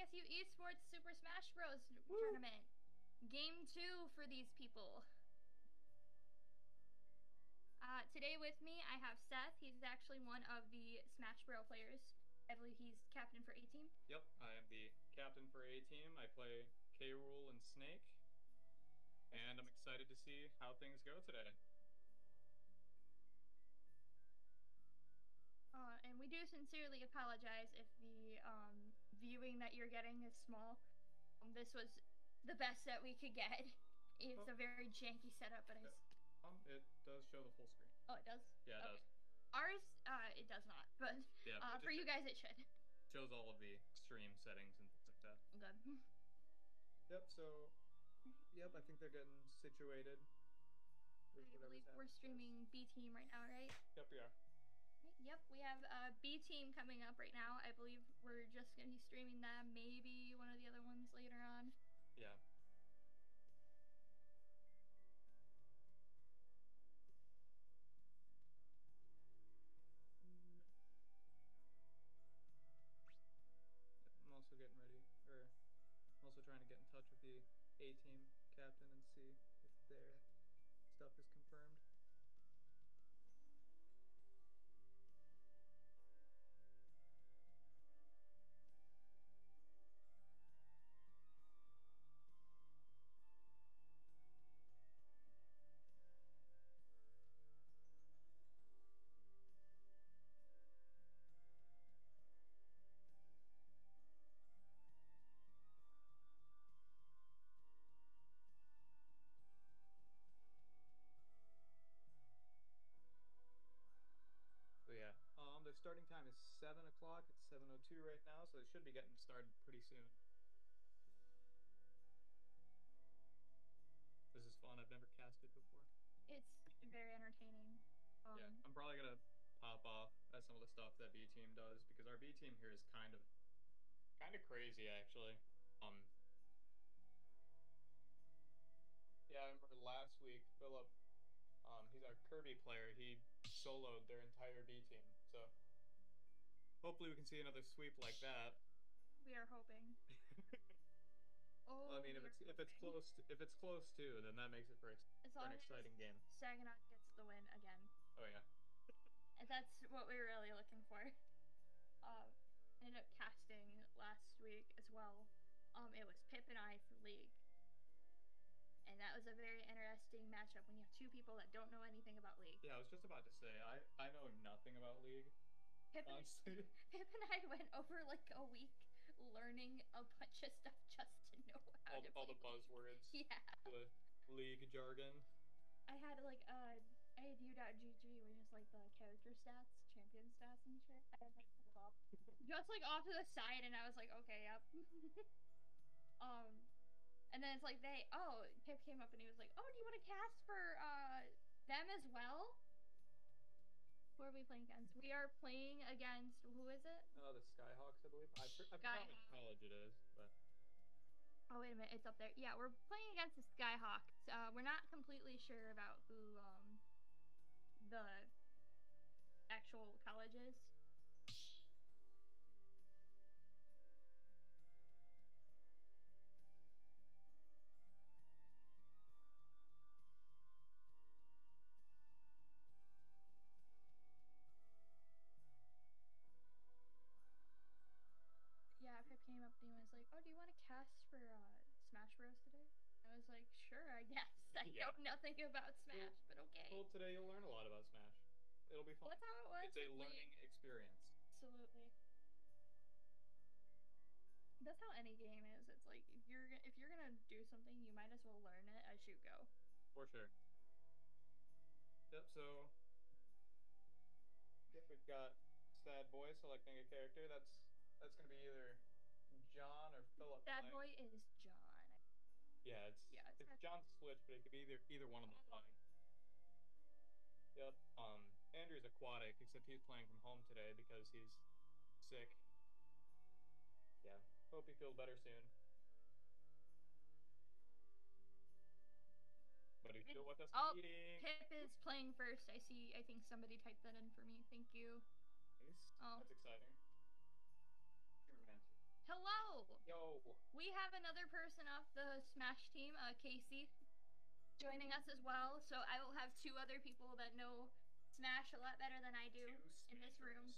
CSU Esports Super Smash Bros. tournament. Game two for these people. Uh, today with me, I have Seth. He's actually one of the Smash Bros. players. I believe he's captain for A team. Yep, I am the captain for A team. I play K. Rool and Snake, and I'm excited to see how things go today. Uh, and we do sincerely apologize if the um, viewing that you're getting is small. Um, this was the best that we could get. It's Oh. a very janky setup, but I. s- Um, it does show the full screen. Oh, it does. Yeah, it Okay. does. Ours, uh, it does not, but Yeah, uh, for you guys, it should. shows all of the extreme settings and things like that. Good. Yep. So, yep, I think they're getting situated. I believe we're streaming B team right now, right? Yep, we are. Yep, we have uh, B team coming up right now. I believe we're just gonna be streaming them. Maybe one of the other ones later on. Yeah. I'm also getting ready, or I'm also trying to get in touch with the A team captain and see if their stuff is confirmed. Starting time is seven o'clock. It's seven o two right now, so it should be getting started pretty soon. This is fun. I've never casted before. It's very entertaining. Um, yeah, I'm probably gonna pop off at some of the stuff that B team does because our B team here is kind of, kind of crazy actually. Um. Yeah, I remember last week Philip, um, he's our Kirby player. He soloed their entire B team, so hopefully we can see another sweep like that. We are hoping. Oh, I mean, if it's if it's close to, if it's close to, then that makes it for, As for an exciting game. Saginaw gets the win again. Oh yeah. And that's what we're really looking for. Uh, ended up casting last week as well. Um, it was Pip and I for League. And that was a very interesting matchup when you have two people that don't know anything about League. Yeah, I was just about to say I I know nothing about League. Pip and, Honestly. And I went over like a week learning a bunch of stuff just to know how all, to all the buzzwords, Yeah. the league jargon. I had like uh I had u.gg which is like the character stats, champion stats and shit. I had like. Just like off to the side and I was like, okay, yep. um and then it's like they oh, Pip came up and he was like, Oh, do you want to cast for uh them as well? Who are we playing against? We are playing against who is it? Oh, the Skyhawks, I believe. I, I forgot which college it is, but Oh wait a minute, it's up there. Yeah, we're playing against the Skyhawks. Uh, we're not completely sure about who um the actual college is. Smash Bros today?" I was like, "Sure, I guess. I Yeah. know nothing about Smash, but okay." well, today you'll learn a lot about Smash. It'll be fun. That's how it was. It's a learning experience. Absolutely. That's how any game is. It's like if you're if you're gonna do something, you might as well learn it as you go. For sure. Yep, so. Yep, we've got Sad Boy selecting a character. That's that's gonna be either John or Philip. Playing. boy is. Yeah, it's Yeah, it's it's John's Switch, but it could be either either one of them playing. Yep. Um, Andrew's aquatic, except he's playing from home today because he's sick. Yeah. Hope he feels better soon. But he's still with us Oh, eating. Pip is playing first. I see. I think somebody typed that in for me. Thank you. Nice. Oh. That's exciting. Hello! Yo. We have another person off the Smash team, uh, Casey, joining us as well. So I will have two other people that know Smash a lot better than I do in this room.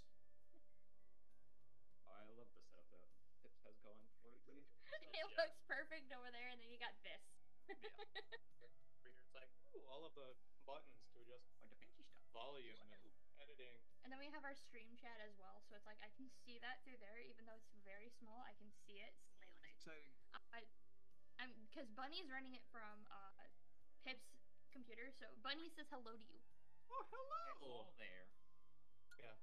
Oh, I love the setup that Pips has going for it. it Yeah. looks perfect over there, and then you got this. Where It's like, ooh, all of the buttons to adjust Like the fancy stuff. volume and editing. And then we have our stream chat as well, so it's like I can see that through there, even though it's very small. I can see it. Exciting. I, I'm because Bunny's running it from uh, Pip's computer, so Bunny says hello to you. Oh, hello. Hello there. Yeah.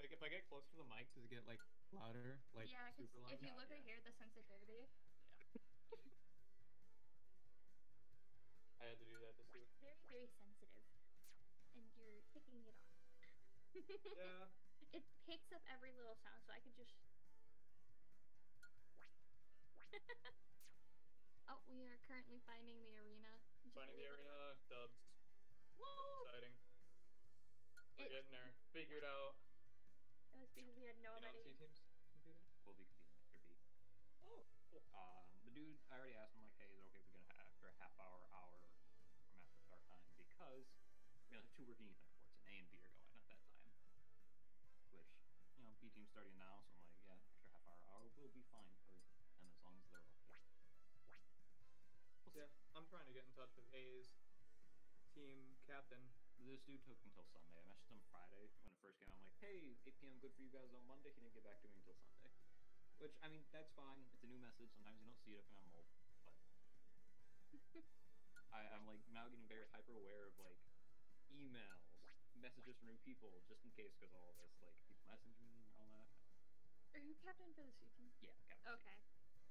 Like if I get close to the mic, does it get like louder? Like yeah, super loud? if you Yeah, look right yeah. here, the sensitivity. I had to do that Yeah. It picks up every little sound, so I could just. oh, we are currently finding the arena. Finding the arena, dubs. Woo! Exciting. We're It- getting there. Figured out. It was because we had You know, nobody. C teams competing. We'll be competing after B. Oh. Cool. Um, the dude, I already asked him like, hey, is it okay if we get a ha- after a half hour, hour from after start time because we only have two working Ethernet you know, B team's starting now, so I'm like, yeah, extra half hour, hour will be fine for them as long as they're okay. We'll. Yeah, I'm trying to get in touch with A's team captain. This dude took until Sunday. I messaged him Friday when it first came out. I'm like, hey, 8 p.m. good for you guys on Monday. He didn't get back to me until Sunday. Which, I mean, that's fine. It's a new message. Sometimes you don't see it if you're on mobile. But I, I'm like now getting very hyper aware of like emails, messages from new people, just in case because all this like people message me and all that. Are you captain for the C team? Yeah, Captain. Okay.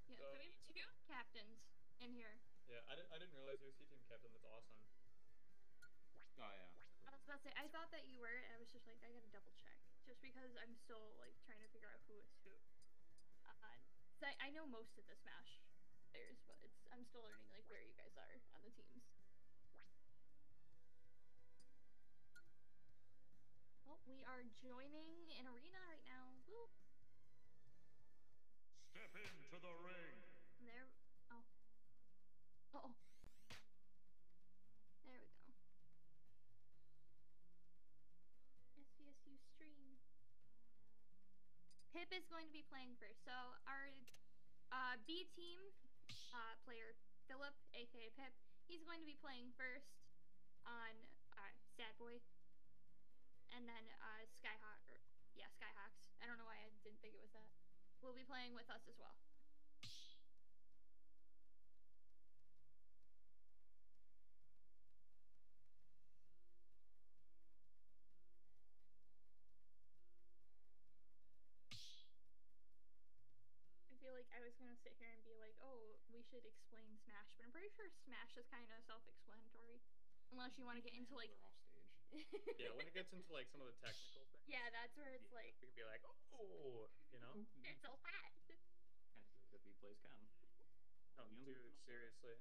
Yeah, so So- we have two captains in here. Yeah, I, di- I didn't realize you were C team captain. That's awesome. Oh yeah. I was about to say, I thought that you were, and I was just like, I gotta double check. Just because I'm still, like, trying to figure out who is who. Uh, so I, I know most of the Smash players, but it's I'm still learning, like, where you guys are on the teams. Well, we are joining an arena right now. Woo! Step into the ring. There. Oh. Oh. There we go. SVSU stream. Pip is going to be playing first. So our uh, B team uh, player Philip, aka Pip, he's going to be playing first on uh, Sad Boy, and then uh, Skyhawk. Or, yeah, Skyhawks. I don't know why I didn't think it was that. Will be playing with us as well. I feel like I was gonna sit here and be like, oh, we should explain Smash, but I'm pretty sure Smash is kind of self-explanatory, unless you want to get into like. Off stage. Yeah, when it gets into like some of the technical things, yeah, that's where it's like we can be like, oh, you know, no, dude, something like that. seriously.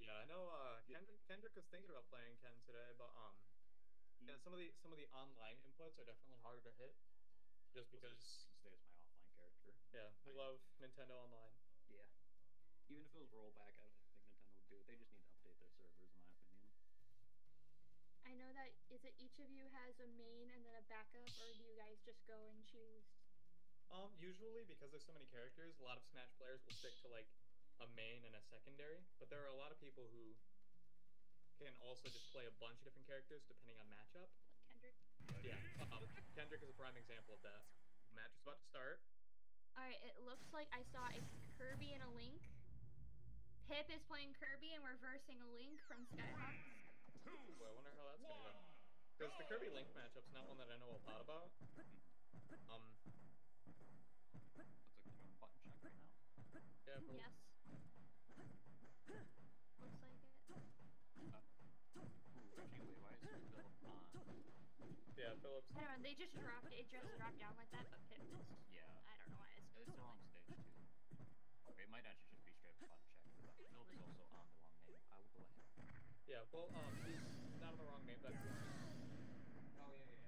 Yeah, I know. Uh, Kendrick, Kendrick was thinking about playing Ken today, but um, yeah, some of the some of the online inputs are definitely harder to hit, just because. stay as my offline character. Yeah, we love Nintendo Online. Yeah. Even if it was rollback, I don't think Nintendo would do it. They just need to update their servers, in my opinion. I know that is it each of you has a main and then a backup, or do you guys just go and choose? Um, usually because there's so many characters, a lot of Smash players will stick to like a main and a secondary. But there are a lot of people who can also just play a bunch of different characters depending on matchup. Like Kendrick. Yeah, um, Kendrick is a prime example of that. Match is about to start. All right, it looks like I saw a Kirby and a Link. Pip is playing Kirby, and we're versing a Link from Skyhawks. Boy, I wonder how that's gonna go. Because the Kirby Link matchup's not one that I know a lot about. Um, Looks like button check right now. yeah. Yes. Looks like it. Ooh, actually, wait, why is Philip on? Yeah, Phillips. I don't know. They just dropped it. Just dropped down like that, but Pip is. Yeah. I don't know why it's It's still the wrong stage, too. Okay, it might actually just be straight up button check, because Philip is also on the wrong name. I will go ahead. Yeah, well, um, he's not on the wrong name. That's Oh, yeah, yeah,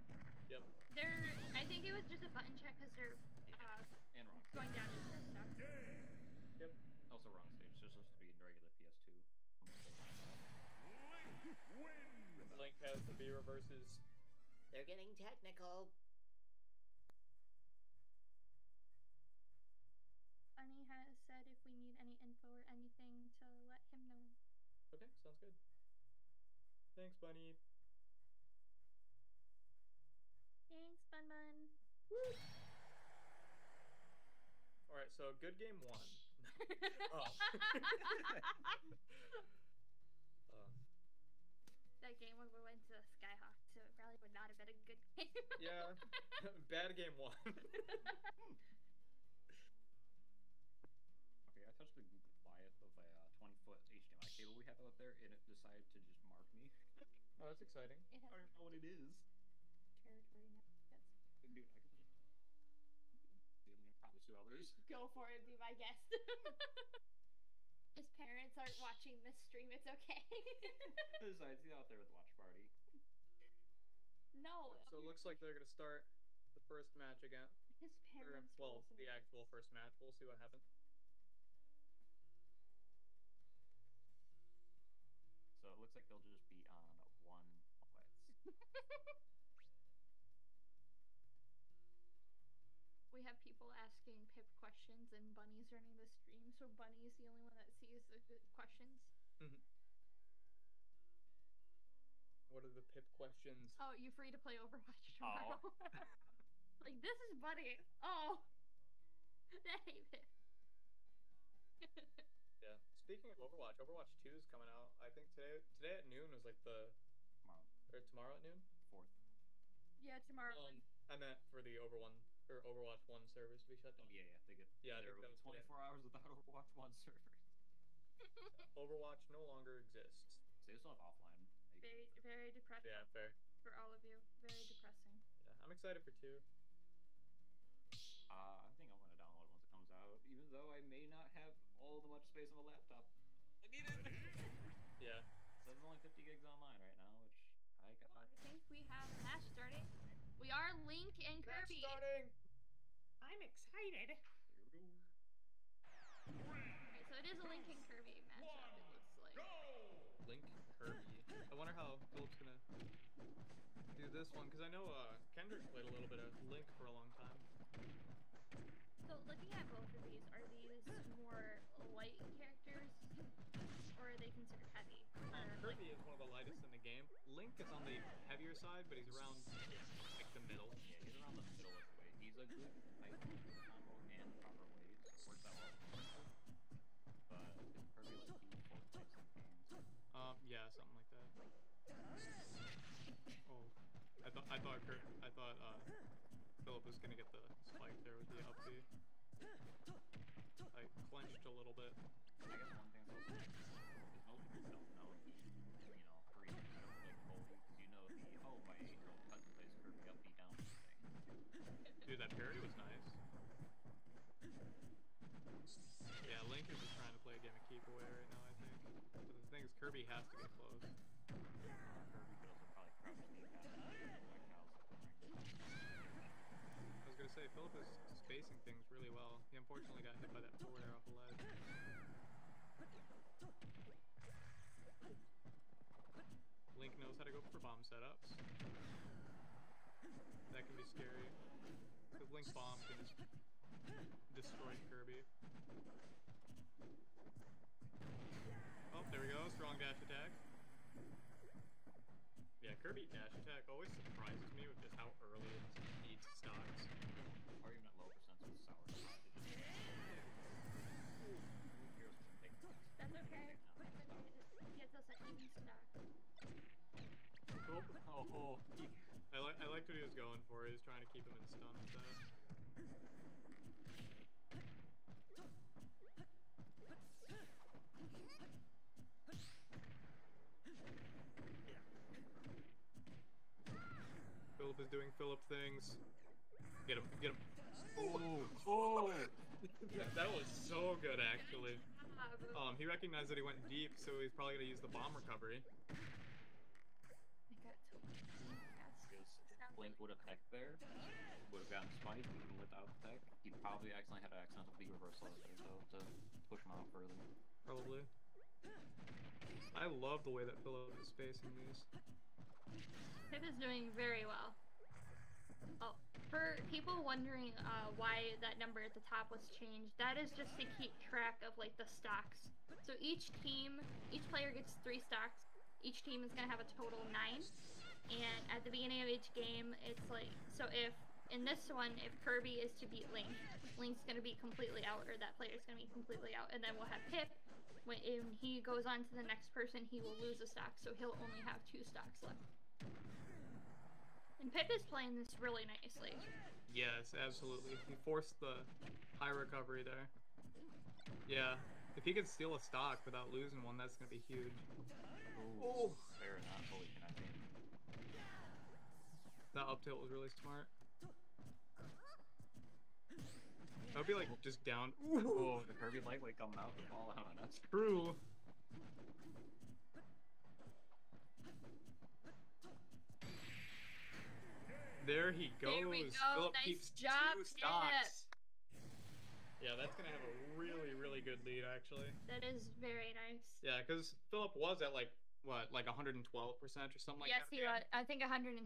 yeah. yep. They're. I think it was just a button check because they're. Uh, And wrong going down into their stuff. Yep. Also wrong stage. It's supposed to be in regular PS2. Link has the B reverses. They're getting technical. Bunny has said if we need any info or anything to let him know. Okay, sounds good. Thanks, Bunny. Thanks, Bun Bun. All right, so good game one. Oh. Uh, that game when we went to Skyhawk, so it probably would not have been a good game. yeah, bad game one. Okay, I touched the Goliath of a uh, 20 foot HDMI cable we have out there, and it decided to just mark me. oh, that's exciting. I don't know what it is. territory now. Dude, I can just. I'm gonna probably sue others. Go for it, be my guest. His parents aren't watching this stream, it's okay. Besides, he's out there with the watch party. No. So it looks like they're gonna start the first match again. his Or, well, the listen. actual first match. We'll see what happens. So it looks like they'll just be on one let's. we have people asking Pip questions, and Bunny's running the stream, so Bunny's the only one that sees the the questions. Mm-hmm. What are the pip questions? Oh, you free to play Overwatch Oh. tomorrow? like this is Bunny. Oh, hey Pip. Yeah. Speaking of Overwatch, Overwatch 2 is coming out. I think today today at noon was like the Tomorrow, or tomorrow at noon. fourth. yeah, tomorrow. Um, I meant for the Over one or Overwatch one servers to be shut Oh down. yeah, yeah. They get. Yeah, I there think will that be 24 hours without Overwatch one servers. Overwatch no longer exists. So they still have offline. Like, very, very depressing Yeah, fair. for all of you. Very depressing. Yeah, I'm excited for two. Uh, I think I'm gonna download once it comes out, even though I may not have all the much space on my laptop. I need it. Yeah. There's only 50 gigs online right now, which I got. I think we have match starting. We are Link and Kirby. starting. I'm excited. Here we go. Okay, so it is a Link and Kirby matchup. It looks like. Link Kirby. I wonder how Philip's gonna do this one because I know uh, Kendrick played a little bit of Link for a long time. So looking at both of these, are these more light characters, or are they considered heavy? Um, Or, like, Kirby is one of the lightest in the game. Link is on the heavier side, but he's around like the middle. Yeah, he's around the middle of the way. He's a good like I thought I Kurt, I thought uh, Philip was gonna get the spike there with the up B. I clenched a little bit. I guess one thing also most people don't know the you know free like Foley because you know the oh my no cut plays Kirby up B down thing. Dude, that parry was nice. Yeah, Link is just trying to play a game of keep away right now, I think. But the thing is, Kirby has to get close. Kirby could also probably crouch sneak out and like Kyle's I was gonna say, Philip is spacing things really well. He unfortunately got hit by that forward air off the ledge. Link knows how to go for bomb setups. That can be scary. Because Link bomb can just destroy Kirby. Oh, there we go. Strong dash attack. Yeah, Kirby dash attack always surprises me with just how early it needs stocks. Or even at low percents with sour. They just- Heroes can take points. That's okay. It gets us an stack. Oh, oh. I, li- I liked what he was going for. He was trying to keep him in stun with. Philip is doing Philip things. Get him, get him. Oh, oh! that, that was so good, actually. Um, he recognized that he went deep, so he's probably gonna use the bomb recovery. I got so much gas. Because Sounds would have hecked there, would have gotten spiked even without the tech. He probably accidentally had an accidental B reversal out there though to push him out further. Probably. I love the way that Philip is spacing these. Pip is doing very well. Oh, for people wondering uh, why that number at the top was changed, that is just to keep track of like the stocks. So each team, each player gets three stocks. Each team is gonna have a total of nine. And at the beginning of each game, it's like so if in this one, if Kirby is to beat Link, Link's gonna be completely out, or that player's gonna be completely out, and then we'll have Pip. When when he goes on to the next person, he will lose a stock, so he'll only have two stocks left. And Pip is playing this really nicely. Yes, absolutely. He forced the high recovery there. Yeah, if he could steal a stock without losing one, that's gonna be huge. Ooh, fair not fully connecting. That up tilt was really smart. That would be like just down. Oh, the Kirby lightweight coming out the ball out. That's True. There he goes. There we go. Philip Nice keeps job, two stocks. Yeah, that's gonna have a really, really good lead actually. That is very nice. Yeah, because Philip was at like what, like 112 percent or something like yes, that. Yes, he was. I think 116.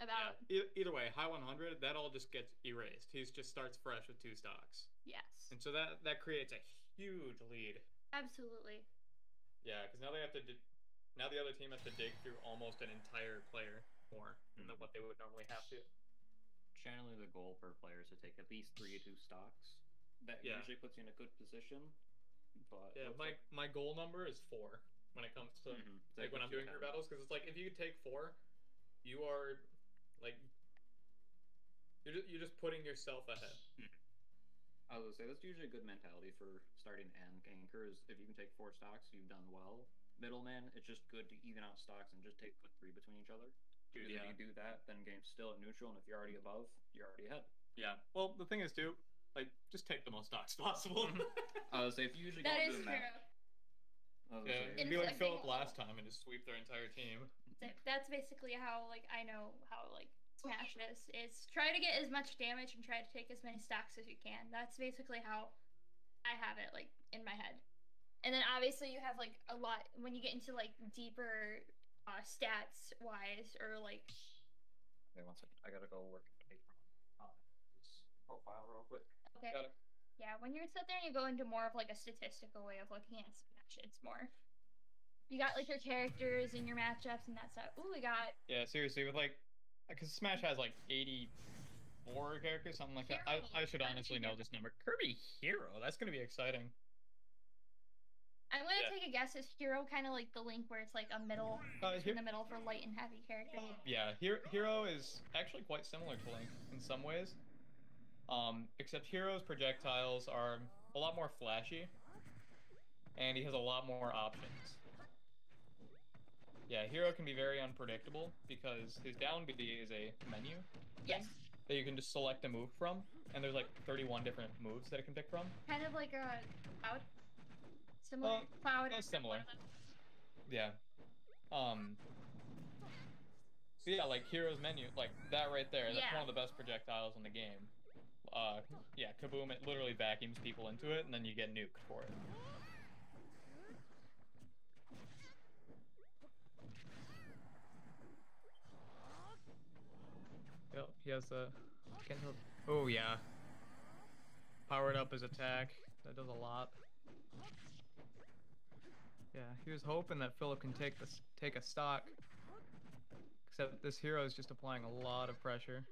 About Yeah. E- either way, high 100, that all just gets erased. He just starts fresh with two stocks, yes, and so that that creates a huge lead. absolutely. Yeah, because now they have to. Di- now the other team has to dig through almost an entire player more than Mhm. what they would normally have to. generally the goal for players to take at least three to two stocks. That Yeah. usually puts you in a good position. But Yeah, my like- my goal number is four when it comes to Mhm. like when I'm doing group battles because it's like if you take four, you are like you're just, you're just putting yourself ahead. I was gonna say that's usually a good mentality for starting and anchor is if you can take four stocks, you've done well. Middleman, it's just good to even out stocks and just take put three between each other. Because Yeah. if you do that, then game's still at neutral, and if you're already above, you're already ahead. Yeah. Well, the thing is too, like just take the most stocks possible. Mm-hmm. I was say if you usually That go is into true. the map, I was gonna yeah, say, it'd be like Inflicting Philip last time and just sweep their entire team. That's basically how like I know how like Smash is. Is try to get as much damage and try to take as many stocks as you can. That's basically how I have it like in my head. And then obviously you have like a lot when you get into like deeper uh, stats wise or like okay, one second, I gotta go work on page from uh, his profile real quick. okay. Got it. Yeah, when you're sit there and you go into more of like a statistical way of looking at Smash, it's more. You got like your characters and your matchups and that stuff. Ooh, we got Yeah, seriously, with like, because Smash has like 84 characters, something like that. I, I should honestly know this number. Kirby Hero, that's gonna be exciting. I'm gonna Yeah. take a guess. Is Hero kind of like the link where it's like a middle Uh, in the middle for light and heavy characters? yeah, Hero, Hero is actually quite similar to Link in some ways. Um, except Hero's projectiles are a lot more flashy, and he has a lot more options. Yeah, Hero can be very unpredictable because his down B is a menu Yes. that you can just select a move from, and there's like 31 different moves that it can pick from. Kind of like a cloud. Similar Uh, cloud. uh, similar. Yeah. Um. so yeah, like Hero's menu, like that right there. That's Yeah. one of the best projectiles in the game. Uh, yeah, kaboom! It literally vacuums people into it, and then you get nuked for it. Yep, he has the. Oh yeah. Powered up his attack. That does a lot. Yeah, he was hoping that Philip can take this take a stock. Except this hero is just applying a lot of pressure.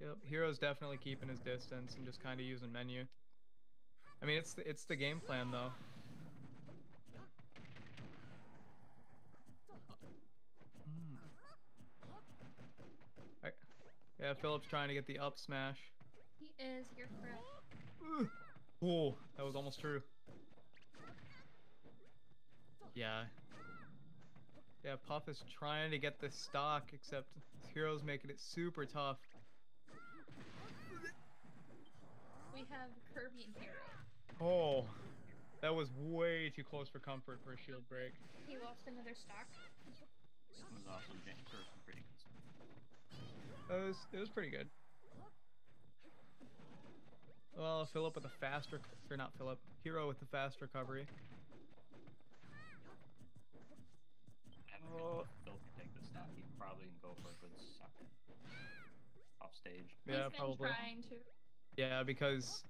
Yep, hero's definitely keeping his distance and just kind of using menu. I mean, it's the, it's the game plan though. Yeah, Philip's trying to get the up smash. He is your friend. Oh, that was almost true. Yeah. Yeah, Puff is trying to get the stock, except Hero's making it super tough. We we have Kirby and Hero. Oh, that was way too close for comfort for a shield break. He lost another stock. It was also James for some pretty good stuff. It was it was pretty good. Well, Philip with a fast rec- or not Philip, Hero with the fast recovery. I have a Oh. if Phil can take this stock, he probably can go for a good suck off stage. Yeah, probably. Yeah, because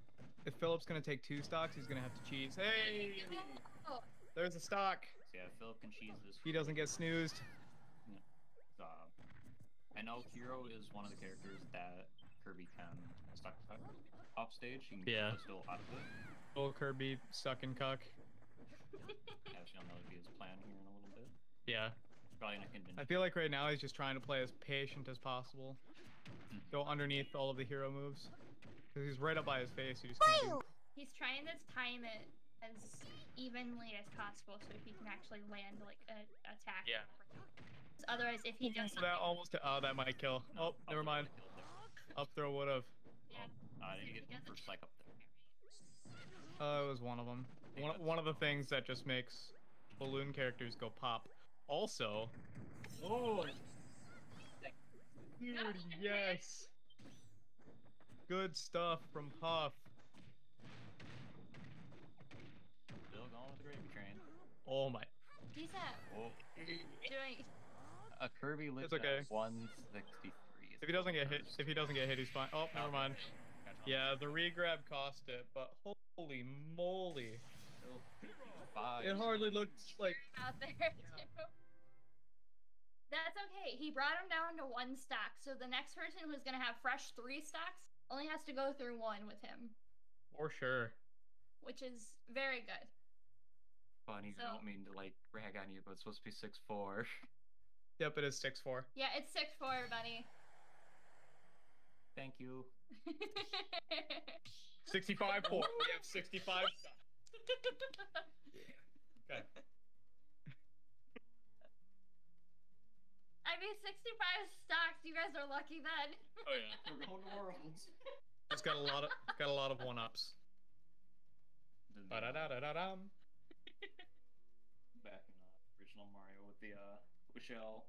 if Philip's gonna take two stocks, he's gonna have to cheese. Hey, there's a stock. So yeah, Philip can cheese this. He doesn't get snoozed. I know Hero is one of the characters that Kirby can stuck stuck off stage. He can Yeah. still out of it. Little Kirby sucking cuck. Actually, I'll know if he has plan here in a little bit. Yeah, Probably not convinced. I feel like right now he's just trying to play as patient as possible. Mm-hmm. Go underneath all of the hero moves. Because he's right up by his face. You just can't do He's trying to time it as evenly as possible so he can actually land like an attack. Yeah. Otherwise, if he does something, that almost. Oh, that might kill. Oh, never mind. would've killed there. Up throw would have. yeah. Uh, didn't get first spike up there? Uh, it was one of them. One, one of the things that just makes balloon characters go pop. Also, Oh! dude, yes. Good stuff from Puff. Still going with the gravy train. Oh my. He's at Oh. doing. A Kirby lives okay. at 163. If he doesn't get hit, if he doesn't get hit, he's fine. Oh, never mind. Yeah, the regrab cost it, but holy moly, Five. it hardly looks like. out there too. That's okay. He brought him down to one stock, so the next person who's gonna have fresh three stocks only has to go through one with him, For sure. which is very good. Funny, So- I don't mean to like rag on you, but it's supposed to be six four. Yep, it is six four. Yeah, it's six four, buddy. Thank you. Sixty-five four. We have sixty-five. Okay. I mean, 65 stocks. You guys are lucky then. Oh yeah. We're going to Worlds. Just got a lot of got a lot of one ups. Ba da da da da dum. Back in uh, original Mario with the uh, Wichelle.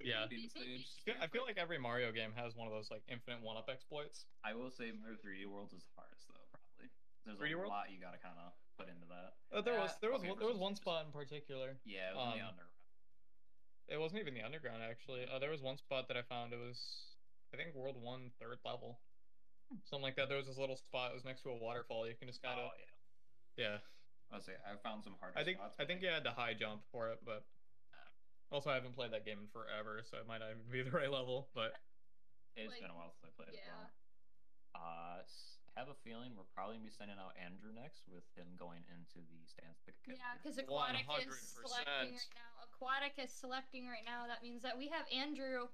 Yeah. stage. I feel like every Mario game has one of those like infinite one up exploits. I will say Mario 3D Worlds is the hardest though, probably. There's 3D a World? lot you gotta kind of put into that. Uh, there was Uh, there was okay, one, there was versus one just- spot in particular. Yeah, it was in the Um, underground. It wasn't even the underground actually. Uh, there was one spot that I found. It was I think World One third level, something like that. There was this little spot. It was next to a waterfall. You can just kind of Oh yeah. yeah. I'll say I found some harder I think spots. I think you had to high jump for it, but also I haven't played that game in forever, so it might not even be the right level. But It's like, been a while since I played it. yeah. Uh, have a feeling we're probably gonna be sending out Andrew next with him going into the stands pick Yeah, because Aquatic is 100%. selecting right now. Aquatic is selecting right now. That means that we have Andrew.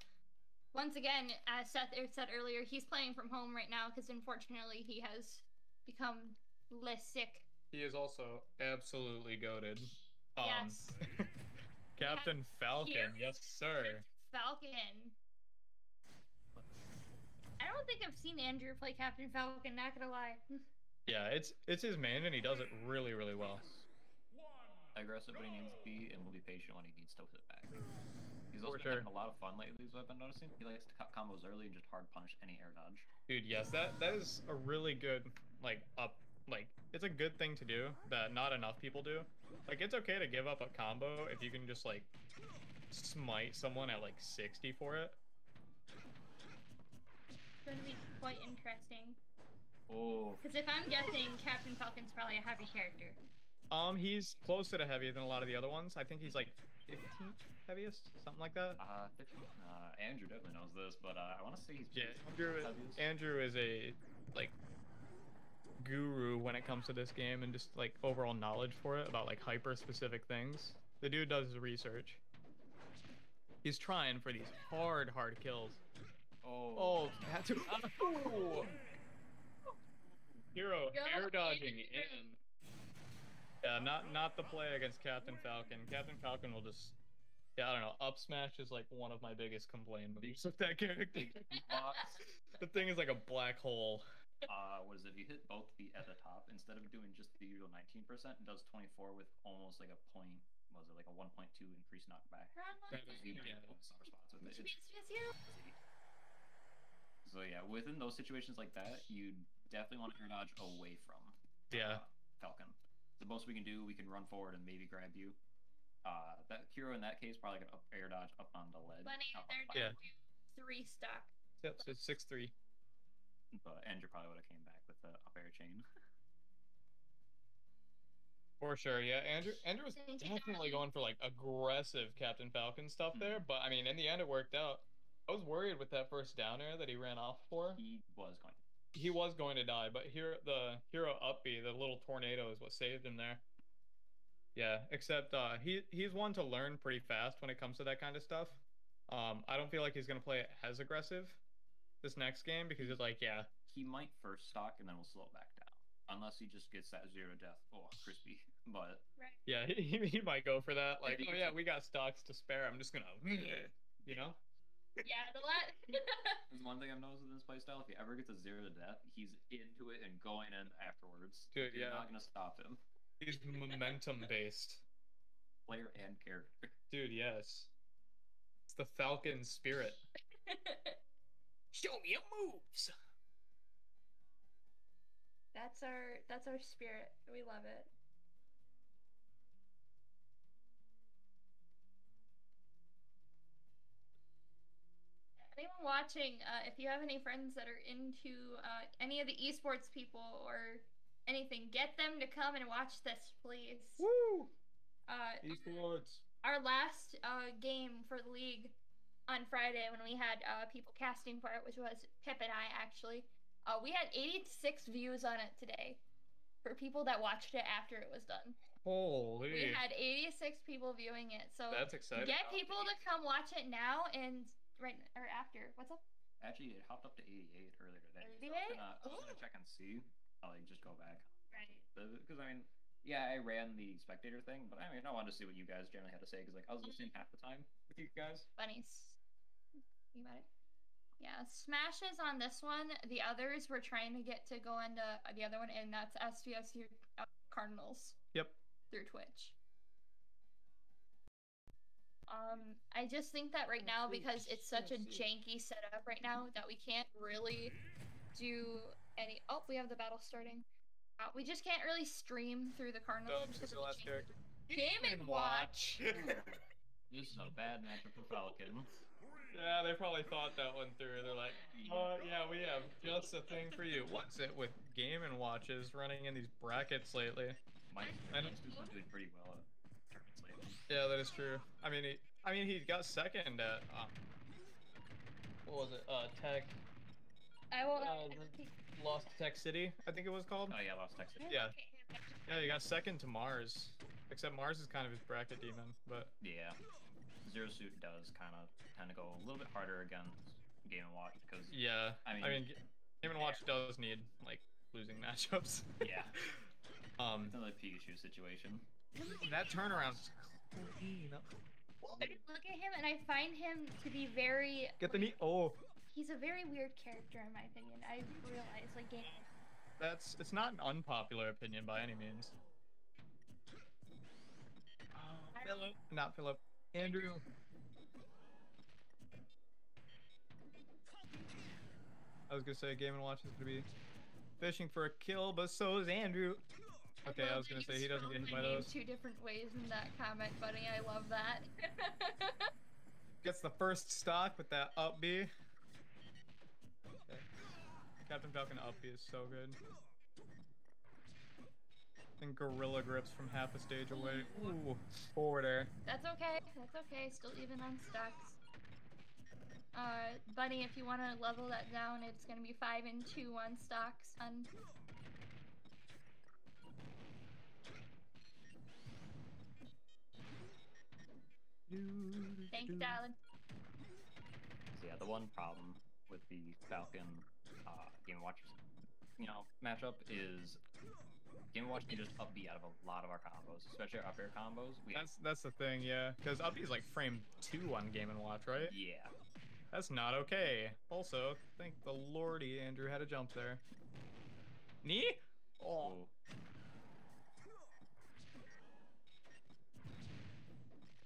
Once again, as Seth er- said earlier, he's playing from home right now because unfortunately he has become less sick. he is also absolutely goaded. Um, yes. Captain Falcon, here. yes sir. Falcon. I don't think I've seen Andrew play Captain Falcon, not gonna lie. Yeah, it's it's his main, and he does it really really well. Aggressive when he needs to be, and will be patient when he needs to hit back. He's For also been sure. having a lot of fun lately, as I've been noticing. He likes to cut combos early and just hard punish any air dodge. Dude, yes, that that is a really good like up like it's a good thing to do that not enough people do. Like it's okay to give up a combo if you can just like smite someone at like 60 for it. It's gonna be quite interesting. Oh, Because if I'm guessing, Captain Falcon's probably a heavy character. Um, he's closer to heavier than a lot of the other ones. I think he's like 15th heaviest, something like that. uh, 15. Uh, Andrew definitely knows this, but uh, I want to say he's Yeah, Andrew, heaviest. Andrew is a like guru when it comes to this game and just like overall knowledge for it about like hyper specific things. The dude does his research. He's trying for these hard, hard kills. Oh, Oh, had to. Oh! Hero Go, air dodging in. Yeah, not not the play against Captain Falcon. Captain Falcon will just. Yeah, I don't know. Up smash is like one of my biggest complaint moves with that character. the thing is like a black hole. Uh, what is it? If you hit both feet at the top, instead of doing just the usual 19%, it does 24 with almost like a point. Was it like a 1.2 increased knockback? Round. That is- Yeah. know, summer spots with it. Yes, It's yes, yes. So yeah, within those situations like that, you definitely want to air dodge away from Yeah. uh, Falcon. The most we can do, we can run forward and maybe grab you. Uh, that hero in that case probably gonna up air dodge up on the ledge. Bunny, up on they're. Yeah. three stock. Yep, so it's six three. But Andrew probably would have came back with the up air chain. For sure, yeah. Andrew Andrew was definitely going for like aggressive Captain Falcon stuff there, but I mean in the end it worked out. I was worried with that first down air that he ran off for. He was going. To. He was going to die, but here the hero up B, the little tornado is what saved him there. Yeah, except uh he he's one to learn pretty fast when it comes to that kind of stuff. Um I don't feel like he's gonna play it as aggressive this next game because it's like, yeah, He might first stock and then we'll slow it back down, unless he just gets that zero death. Oh, crispy. But Right. yeah, he, he might go for that. Like, oh yeah, we got stocks to spare. I'm just gonna, you know. Yeah, the last. there's one thing I've noticed with this playstyle: if he ever gets a zero to death, he's into it and going in afterwards. Dude, You're yeah. not gonna stop him, He's momentum based. player and character. Dude, yes. It's the Falcon spirit. Show me your moves. that's our that's our spirit. We love it. Anyone watching, uh, if you have any friends that are into uh, any of the esports people or anything, get them to come and watch this, please. Woo! Uh, Esports. our last uh, game for the league on Friday when we had uh, people casting for it, which was Pip and I actually. Uh, we had 86 views on it today for people that watched it after it was done. Holy. We had 86 people viewing it. So That's exciting. get people to come watch it now and right or after. What's up? Actually, it hopped up to 88 earlier today. 88? I was gonna, I was gonna check and see. I'll like just go back. Right. Because I mean, yeah, I ran the spectator thing, but I mean, I wanted to see what you guys generally had to say because like I was listening half the time with you guys. Bunnies. You got it. Yeah, smashes on this one. The others we're trying to get to go into uh, the other one, and that's SVSU uh, Cardinals. Yep. Through Twitch. Um, I just think that right now because it's such a janky setup right now that we can't really do any. Oh, we have the battle starting. Uh, we just can't really stream through the Cardinals. Dubs because is the the last character. Game and watch. This is a bad matchup for Falcon. Yeah, they probably thought that one through. They're like, oh yeah, we have just a thing for you. What's it with game and watches running in these brackets lately? Mike, I know. Mike's been doing pretty well at tournaments lately. Yeah, that is true. I mean, he, I mean, he got second at um, what was it? Uh, Tech I will. Uh, Lost Tech City, I think it was called. Oh yeah, Lost Texas. Yeah. Yeah, he got second to Mars. Except Mars is kind of his bracket demon, but Yeah. Zero Suit does kind of tend to go a little bit harder against Game and Watch because yeah. I I mean- mean, Game and Watch does need like losing matchups. Yeah. um, it's another Pikachu situation. that turnaround. I look at him and I find him to be very. Get the knee. Oh, He's a very weird character in my opinion. I realize, like, game. that's it's not an unpopular opinion by any means. Philip, not Philip. Andrew. I was gonna say Game and Watch is gonna be fishing for a kill, but so is Andrew. Okay, I was gonna say he doesn't get hit by those. Two different ways in that comment, buddy. I love that. Gets the first stock with that up B. Okay. Captain Falcon up B is so good. And Gorilla Grips from half a stage away. Ooh, forward air. That's okay. That's okay. Still even on stocks. Uh, Bunny, if you want to level that down, it's gonna be five and two on stocks. On thank you, darling. So yeah, the one problem with the Falcon uh, Game Watchers, you know, matchup is Game Watch can just up B out of a lot of our combos, especially our up air combos. We That's that's the thing, yeah. Because up B is like frame two on Game and Watch, right? yeah. That's not okay. Also, thank the lordy Andrew had a jump there. Knee? Oh.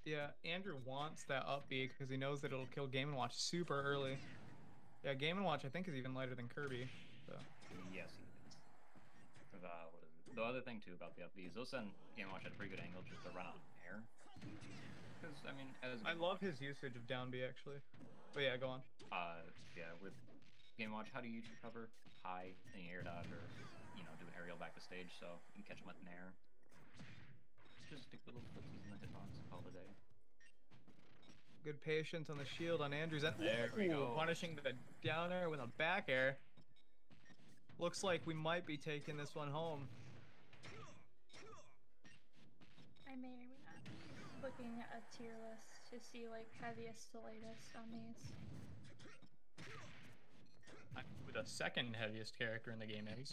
Yeah, Andrew wants that up B because he knows that it'll kill Game and Watch super early. Yeah, Game and Watch I think is even lighter than Kirby. So. Yes, he is. The, what is it? The other thing too about the up Bs, those send Game Watch at a pretty good angle just to run out in air. Because I mean, as I love his usage of down B actually. But yeah, go on. uh yeah with Game Watch, how do you usually cover high in the air dodge or you know do an aerial back to stage so you can catch them in air. Just stick little flitsies in the hitbox and call it a day. Good patience on the shield on Andrews. And There we go. Punishing the down air with a back air. Looks like we might be taking this one home. I may or may not be looking at a tier list to see like heaviest to lightest on these. I- With the second heaviest character in the game is.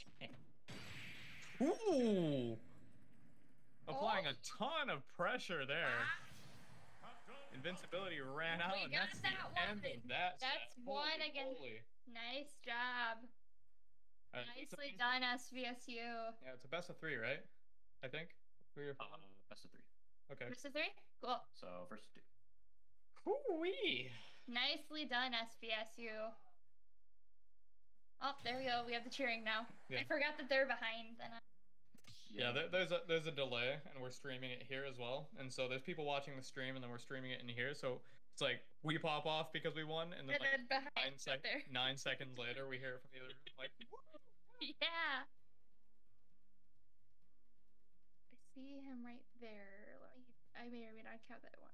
Ooh! Applying a ton of pressure there. Invincibility ran out, We and got that's that the end one. of that. That's set. one Holy against- moly. Nice job. Alright, it's a Nicely done, SVSU. Yeah, it's a best of three, right? I think. Three or Uh, four. Best of three. Okay. Mr. Three? Cool. So first two. Hoo-wee! Nicely done, SVSU. Oh, there we go. We have the cheering now. I forgot that they're behind. Then I... Yeah, there, there's a there's a delay, and we're streaming it here as well. And so there's people watching the stream, and then we're streaming it in here. So it's like we pop off because we won, and then And like then behind nine, sec- there. nine seconds later, we hear it from the other room. Like, Yeah. See him right there. Let me. I may or may not count that one.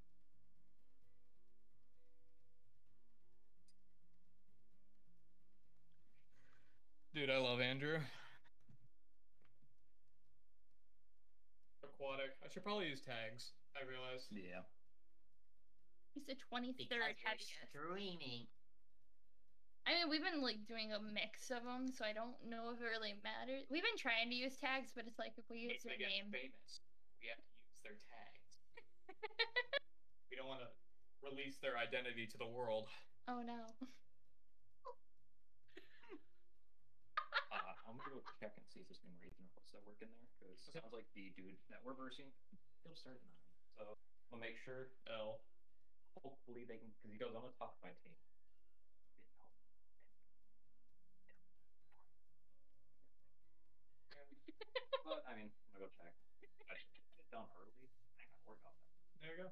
dude, I love Andrew. Aquatic. I should probably use tags. I realize. Yeah. He's the 23rd Because you're heaviest. streaming. I mean, we've been like doing a mix of them, so I don't know if it really matters. We've been trying to use tags, but it's like if we use If their they get name. famous, we have to use their tags. we don't want to release their identity to the world. oh no. Uh, I'm gonna go check and see if there's any more Ethernet ports that work in there because it sounds like the dude that we're versing, he'll start at nine. So I'll make sure. L. Hopefully they can, because he goes, I'm gonna talk to my team. But I mean, I'm gonna go check. I should get it done early. I ain't gotta worry about that. There you go.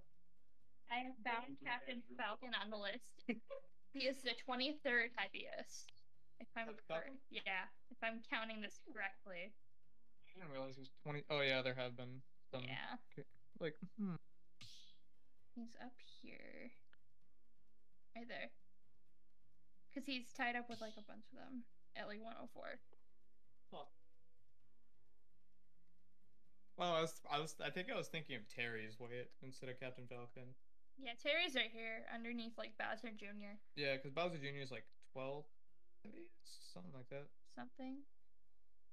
I have found Captain Falcon on the list. he is the 23rd heaviest. If I'm Captain Falcon? yeah, if I'm counting this correctly. I didn't realize he was 20. Oh, yeah, there have been some. yeah, Like, hmm. he's up here. Right there. Cuz he's tied up with like a bunch of them at like 104. Well, I was, I was, I think I was thinking of Terry's weight instead of Captain Falcon. Yeah, Terry's right here underneath like Bowser Jr. Yeah, because Bowser Jr. is like 12, maybe? something like that. something.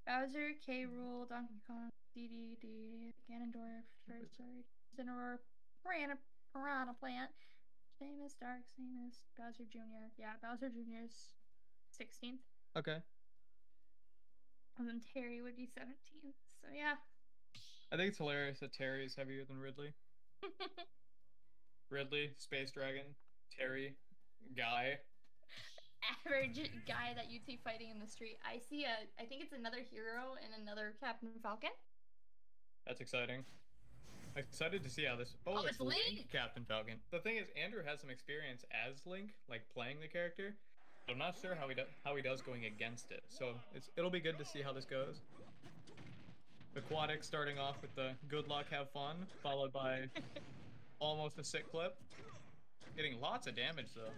Bowser, K. Rool, Donkey Kong, DDD, Ganondorf, Charizard, Cineroar, Piranha, Piranha Plant, Famous, Dark, Samus, Bowser Jr. Yeah, Bowser Jr.'s 16th. Okay. And then Terry would be 17th. So yeah. I think it's hilarious that Terry is heavier than Ridley. Ridley, Space Dragon, Terry, Guy. Average guy that you'd see fighting in the street. I see a, I think it's another hero and another Captain Falcon. That's exciting. Excited to see how this. Oh, Oh, it's Link! Captain Falcon. The thing is, Andrew has some experience as Link, like playing the character. But I'm not sure how he do- how he does going against it. So it's it'll be good to see how this goes. Aquatic starting off with the good luck, have fun, followed by almost a sick clip. Getting lots of damage though.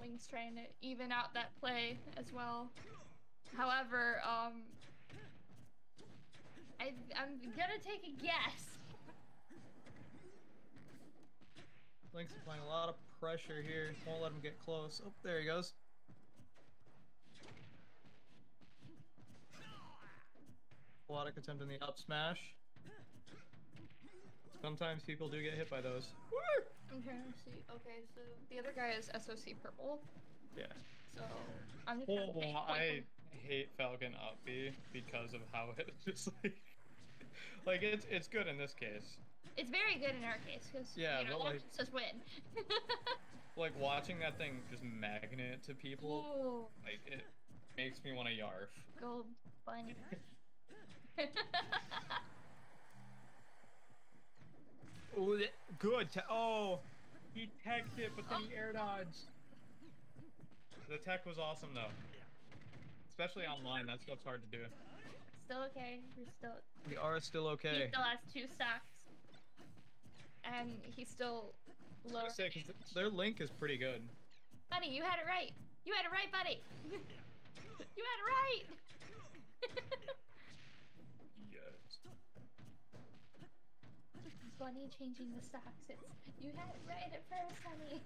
Link's trying to even out that play as well. However, um, I, I'm gonna take a guess. Link's applying a lot of pressure here. Won't let him get close. Oh, there he goes. Aquatic attempting the up smash. Sometimes people do get hit by those. I'm trying to see. Okay, so the other guy is SOC purple. Yeah. So I'm just trying to Oh, I hate Falcon up B because of how it is just like, like it's it's good in this case. it's very good in our case because Yeah, you know, but, like- us win. Like watching that thing just magnet to people, Ooh, like it makes me want to yarf. gold bunny. Oh, good. Te- oh, he teched it, but then he air dodged. The tech was awesome though, especially online. That stuff's hard to do. still okay. We're still. We are still He okay. still has two stocks, and he's still I lower. was gonna say, 'cause th- their link is pretty good. Buddy, you had it right. You had it right, buddy. you had it right. Yes. Bunny changing the stocks. It's you had it right at first, honey.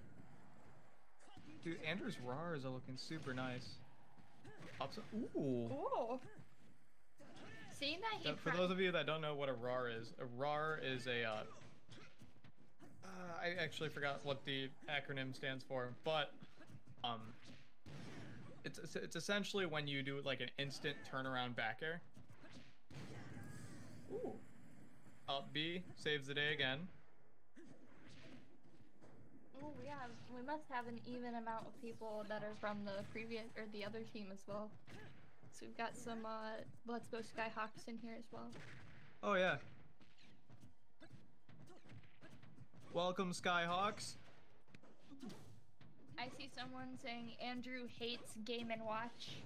Dude, Andrew's RARs are looking super nice. Ups- Ooh. Oh. Seeing that he Uh, for those of you that don't know what a RAR is, a RAR is a. Uh, uh, I actually forgot what the acronym stands for, but um, it's it's- it's essentially when you do like an instant turnaround back air. Ooh. Up B saves the day again. Oh, we have. We must have an even amount of people that are from the previous or the other team as well. So we've got some uh, Let's Go Skyhawks in here as well. Oh yeah. Welcome Skyhawks. I see someone saying Andrew hates Game and Watch.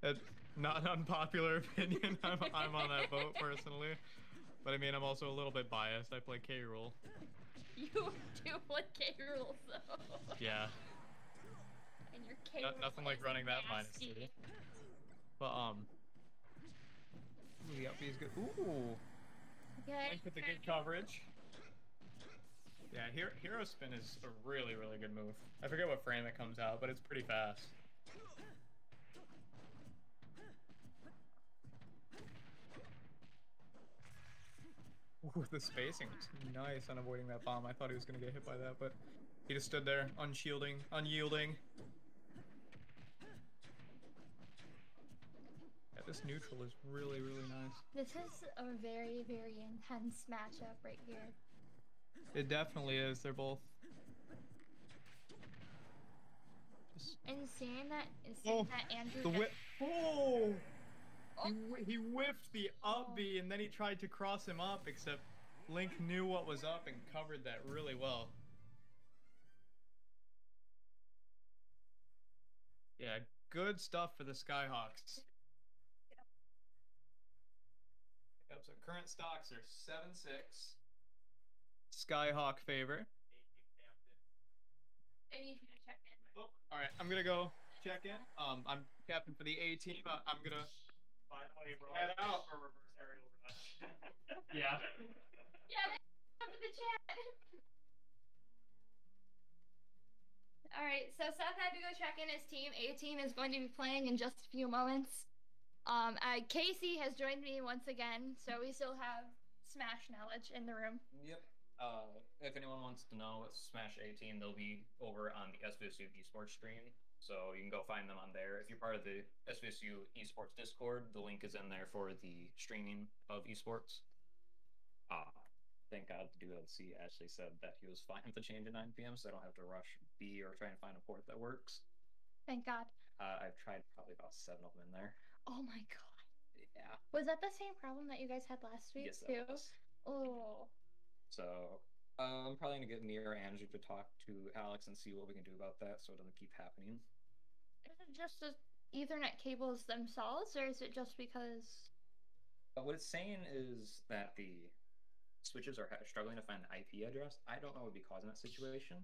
That's not an unpopular opinion. I'm, I'm on that boat personally. But I mean, I'm also a little bit biased. I play K. Rool. You do play K. Rools though. Yeah. And your K No- nothing like running that minus nasty. two. But um. Ooh, the up B is good. Ooh. Okay. Link with the good coverage. Yeah, Hero, Hero Spin is a really, really good move. I forget what frame it comes out, but it's pretty fast. Ooh, the spacing was nice on avoiding that bomb. I thought he was gonna get hit by that, but he just stood there, unshielding, unyielding. Yeah, this neutral is really, really nice. This is a very, very intense matchup right here. It definitely is. They're both. Just And seeing that, seeing Oh, that Andrew. the whip. Oh! He, he whiffed the up B and then he tried to cross him up, except Link knew what was up and covered that really well. Yeah, good stuff for the Skyhawks. Yep, so current stocks are 7 6. Skyhawk favor. I need you to check in. Oh, all right. I'm gonna go check in. Um, I'm captain for the A team. Uh, I'm gonna. By the way, bro, Head out. for reverse aerial rush. Yeah. Yeah, they have in the chat. All right, so Seth had to go check in his team. A team is going to be playing in just a few moments. Um, uh, Casey has joined me once again, so we still have Smash knowledge in the room. Yep. Uh, if anyone wants to know Smash 18, they'll be over on the SVSU esports stream. So you can go find them on there. If you're part of the SVSU esports Discord, the link is in there for the streaming of esports. Uh, thank God the DLC actually said that he was fine with the change at 9 p.m., so I don't have to rush B or try and find a port that works. Thank God. Uh, I've tried probably about seven of them in there. Oh my God. Yeah. Was that the same problem that you guys had last week Yes, too? Oh. So uh, I'm probably gonna get Mia or Andrew to talk to Alex and see what we can do about that, so it doesn't keep happening. Just the Ethernet cables themselves, or is it just because? But what it's saying is that the switches are struggling to find the IP address. I don't know what would be causing that situation.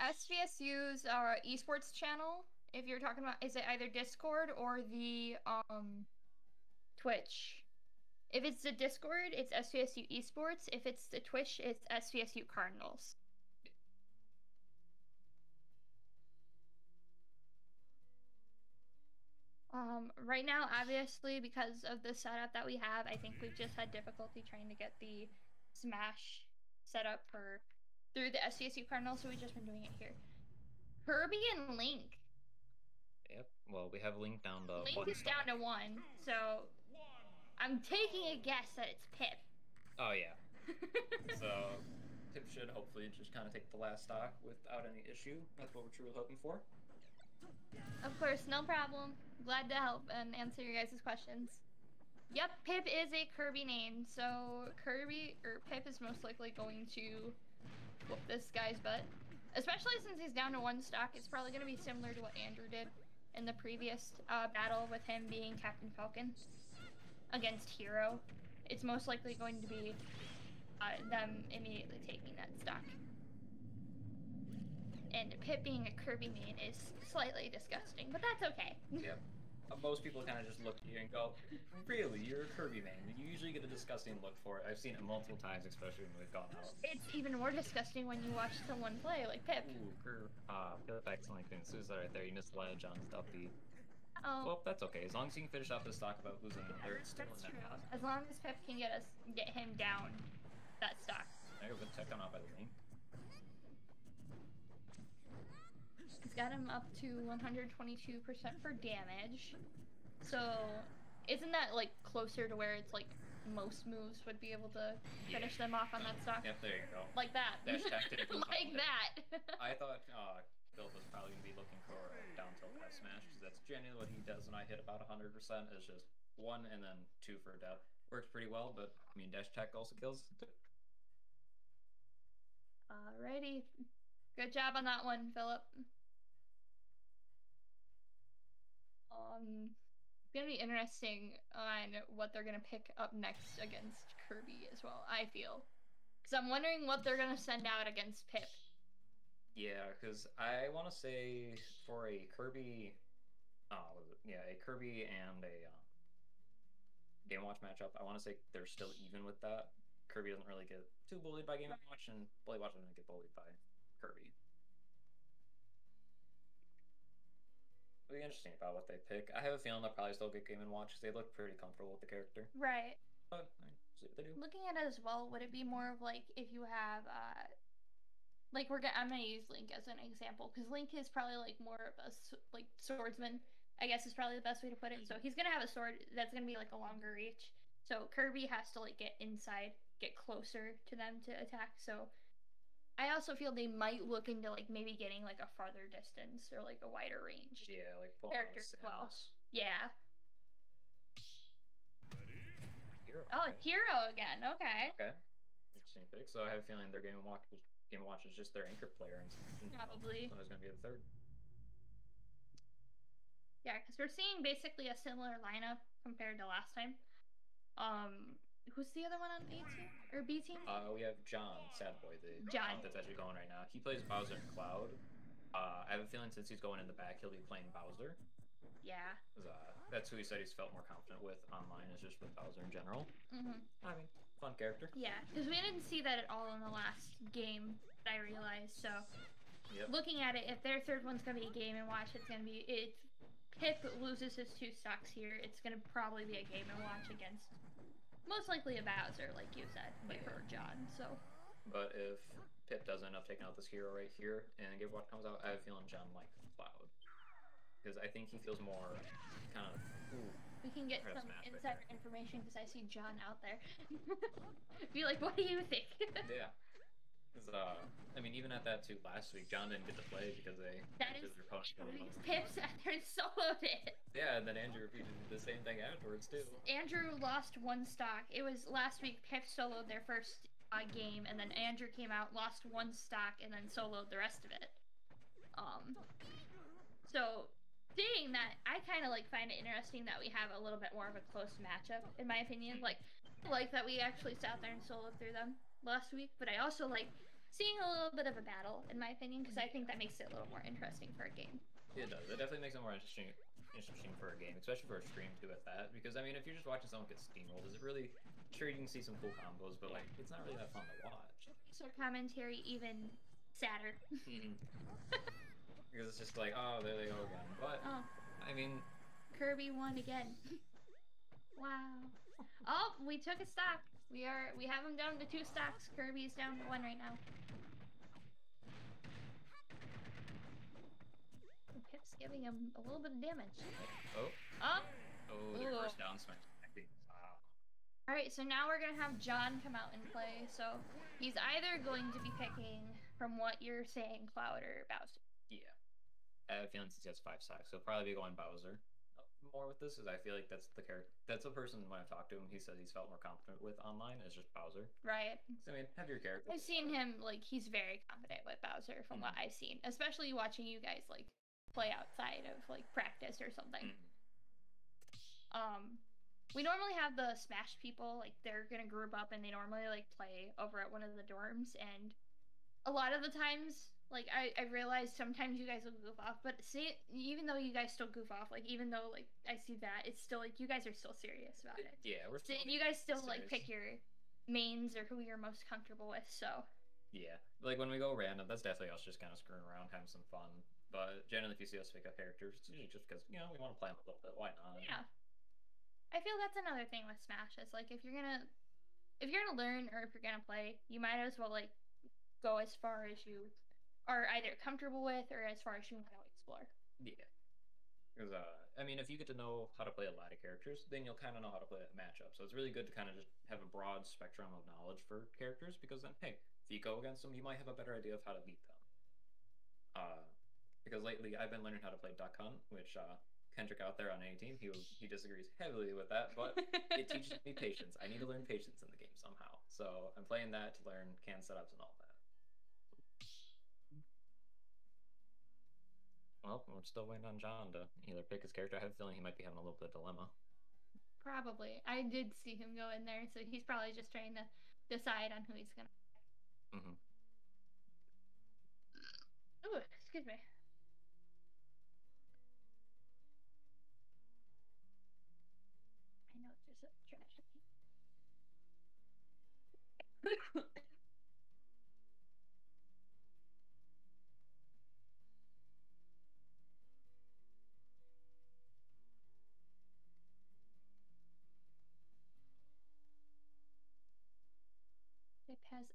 SVSU's uh, esports channel, if you're talking about, is it either Discord or the um, Twitch? If it's the Discord, it's SVSU esports. If it's the Twitch, it's SVSU Cardinals. Um, right now, obviously, because of the setup that we have, I think we've just had difficulty trying to get the Smash set up for through the SVSU Cardinals, so we've just been doing it here. Kirby and Link Yep. Well, we have Link down to Link one is down to one, so I'm taking a guess that it's Pip. Oh yeah. So Pip should hopefully just kind of take the last stock without any issue. That's what we're truly hoping for. Of course, no problem. Glad to help and answer your guys' questions. Yep, Pip is a Kirby name, so Kirby or Pip is most likely going to whoop this guy's butt. Especially since he's down to one stock, it's probably going to be similar to what Andrew did in the previous uh, battle with him being Captain Falcon against Hero. It's most likely going to be uh, them immediately taking that stock. And Pip being a Kirby main is slightly disgusting, but that's okay. Yep. Uh, most people kind of just look at you and go, "Really, you're a Kirby man." You usually get a disgusting look for it. I've seen it multiple times, especially when we've gone out. It's even more disgusting when you watch someone play like Pip. Ooh, Kir- uh, Philip accidentally committed suicide right there. You missed the ledge on Stuffy. Oh, Well, that's okay. As long as you can finish off this stock without losing the third, still that's a net true. As long as Pip can get us, get him down, that stock. There you go. Good taken off by the lane. Got him up to 122% for damage. So, isn't that like closer to where it's like most moves would be able to finish them off on that stock? Yep, there you go. Like that. Like that. I thought uh, Phil was probably gonna be looking for a down tilt F smash because that's generally what he does when I hit about 100%. Is just one and then two for death. Works pretty well, but I mean dash attack also kills. Alrighty. Good job on that one, Philip. Um, gonna be interesting on what they're gonna pick up next against Kirby as well. I feel, because I'm wondering what they're gonna send out against Pip. Yeah, because I want to say for a Kirby, it? Yeah, a Kirby and a um, Game Watch matchup. I want to say they're still even with that. Kirby doesn't really get too bullied by Game Watch, and Bully Watch doesn't get bullied by Kirby. Be interesting about what they pick. I have a feeling they'll probably still get Game and Watch 'cause they look pretty comfortable with the character. Right. But I mean, see what they do. Looking at it as well, would it be more of like if you have, uh, like we're gonna, I'm gonna use Link as an example because Link is probably like more of a like swordsman. I guess is probably the best way to put it. So he's gonna have a sword that's gonna be like a longer reach. So Kirby has to like get inside, get closer to them to attack. So I also feel they might look into like maybe getting like a farther distance or like a wider range. Yeah, like Character well. Yeah. Hero. Oh, hero again. Okay. Okay. Interesting pick. So I have a feeling their Game Watch Game Watch is just their anchor player, and Probably. someone's gonna be the third. Yeah, because we're seeing basically a similar lineup compared to last time. Um, who's the other one on A team or B team? Uh, we have John Sadboy, the John. that's actually going right now. He plays Bowser and Cloud. Uh, I have a feeling since he's going in the back, he'll be playing Bowser. Yeah. Uh, that's who he said he's felt more confident with online. Is just with Bowser in general. hmm I mean, fun character. Yeah, because we didn't see that at all in the last game. that I realized. So Yep. looking at it, if their third one's gonna be a game and watch, it's gonna be if Pip loses his two stocks here, it's gonna probably be a game and watch against most likely a Bowser, like you said, like Yeah. or John. So But if Pip doesn't end up taking out this hero right here, and Game Watch comes out, I have a feeling John likes Cloud. Because I think he feels more kind of. Ooh, we can get some map right insider information because I see John out there. be like, what do you think? yeah. Uh, I mean, even at that too last week, John didn't get to play because they That because their opponent killed him. Pip sat there and soloed it. Yeah, and then Andrew repeated the same thing afterwards too. Andrew lost one stock. It was last week. Pip soloed their first uh, game, and then Andrew came out, lost one stock, and then soloed the rest of it. Um. So, seeing that, I kind of like find it interesting that we have a little bit more of a close matchup, in my opinion. Like, I like that we actually sat there and soloed through them last week, but I also like seeing a little bit of a battle, in my opinion, because I think that makes it a little more interesting for a game. It does. It definitely makes it more interesting, interesting for a game, especially for a stream too. At that, because I mean, if you're just watching someone get steamrolled, is it really? Sure, you can see some cool combos, but like, it's not really that fun to watch. So commentary even sadder. Mm-hmm. because it's just like, oh, there they go again. But oh. I mean, Kirby won again. wow. Oh, we took a stock. We are we have him down to two stocks. Kirby's down to one right now. Pip Just giving him a little bit of damage. Oh, Oh, oh, the Ooh. first down smash. Wow. all right. So now we're gonna have John come out and play. So he's either going to be picking from what you're saying, Cloud or Bowser. Yeah. I have a feeling since he has five stacks, he'll probably be going Bowser more with this, because I feel like that's the character. That's the person when I've talked to him, he says he's felt more confident with online. Is just Bowser. Right. So, I mean, have your character. I've seen him like he's very confident with Bowser from what I've seen, especially watching you guys like play outside of like practice or something. Mm. Um, we normally have the Smash people like they're gonna group up and they normally like play over at one of the dorms, and a lot of the times. Like I, I realize sometimes you guys will goof off, but see, even though you guys still goof off, like even though like I see that, it's still like you guys are still serious about it. Yeah, we're So still. you guys still like pick your mains or who you're most comfortable with. So Yeah, like when we go random, that's definitely us just kind of screwing around, having some fun. But generally, if you see us pick up characters, it's usually just because you know we want to play them a little bit. Why not? Yeah. I feel that's another thing with Smash. Is like if you're gonna if you're gonna learn or if you're gonna play, you might as well like go as far as you are either comfortable with or as far as you want to explore. Yeah. Because uh, I mean, if you get to know how to play a lot of characters, then you'll kind of know how to play a matchup. So it's really good to kind of just have a broad spectrum of knowledge for characters, because then, hey, if you go against them, you might have a better idea of how to beat them. Uh, because lately I've been learning how to play Duck Hunt, which uh, Kendrick out there on any team, he he disagrees heavily with that, but it teaches me patience. I need to learn patience in the game somehow. So I'm playing that to learn can setups and all that. Well, we're still waiting on John to either pick his character. I have a feeling he might be having a little bit of dilemma. Probably. I did see him go in there, so he's probably just trying to decide on who he's gonna. Mm-hmm. Ooh, excuse me. I know there's a tragedy.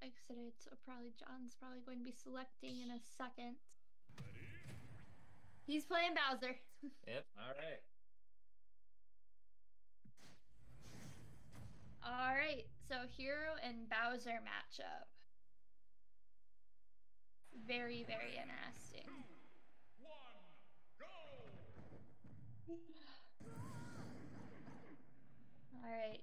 exited, so probably John's probably going to be selecting in a second. He's playing Bowser. Yep. All right. All right, so Hero and Bowser matchup. Very, very interesting. All right.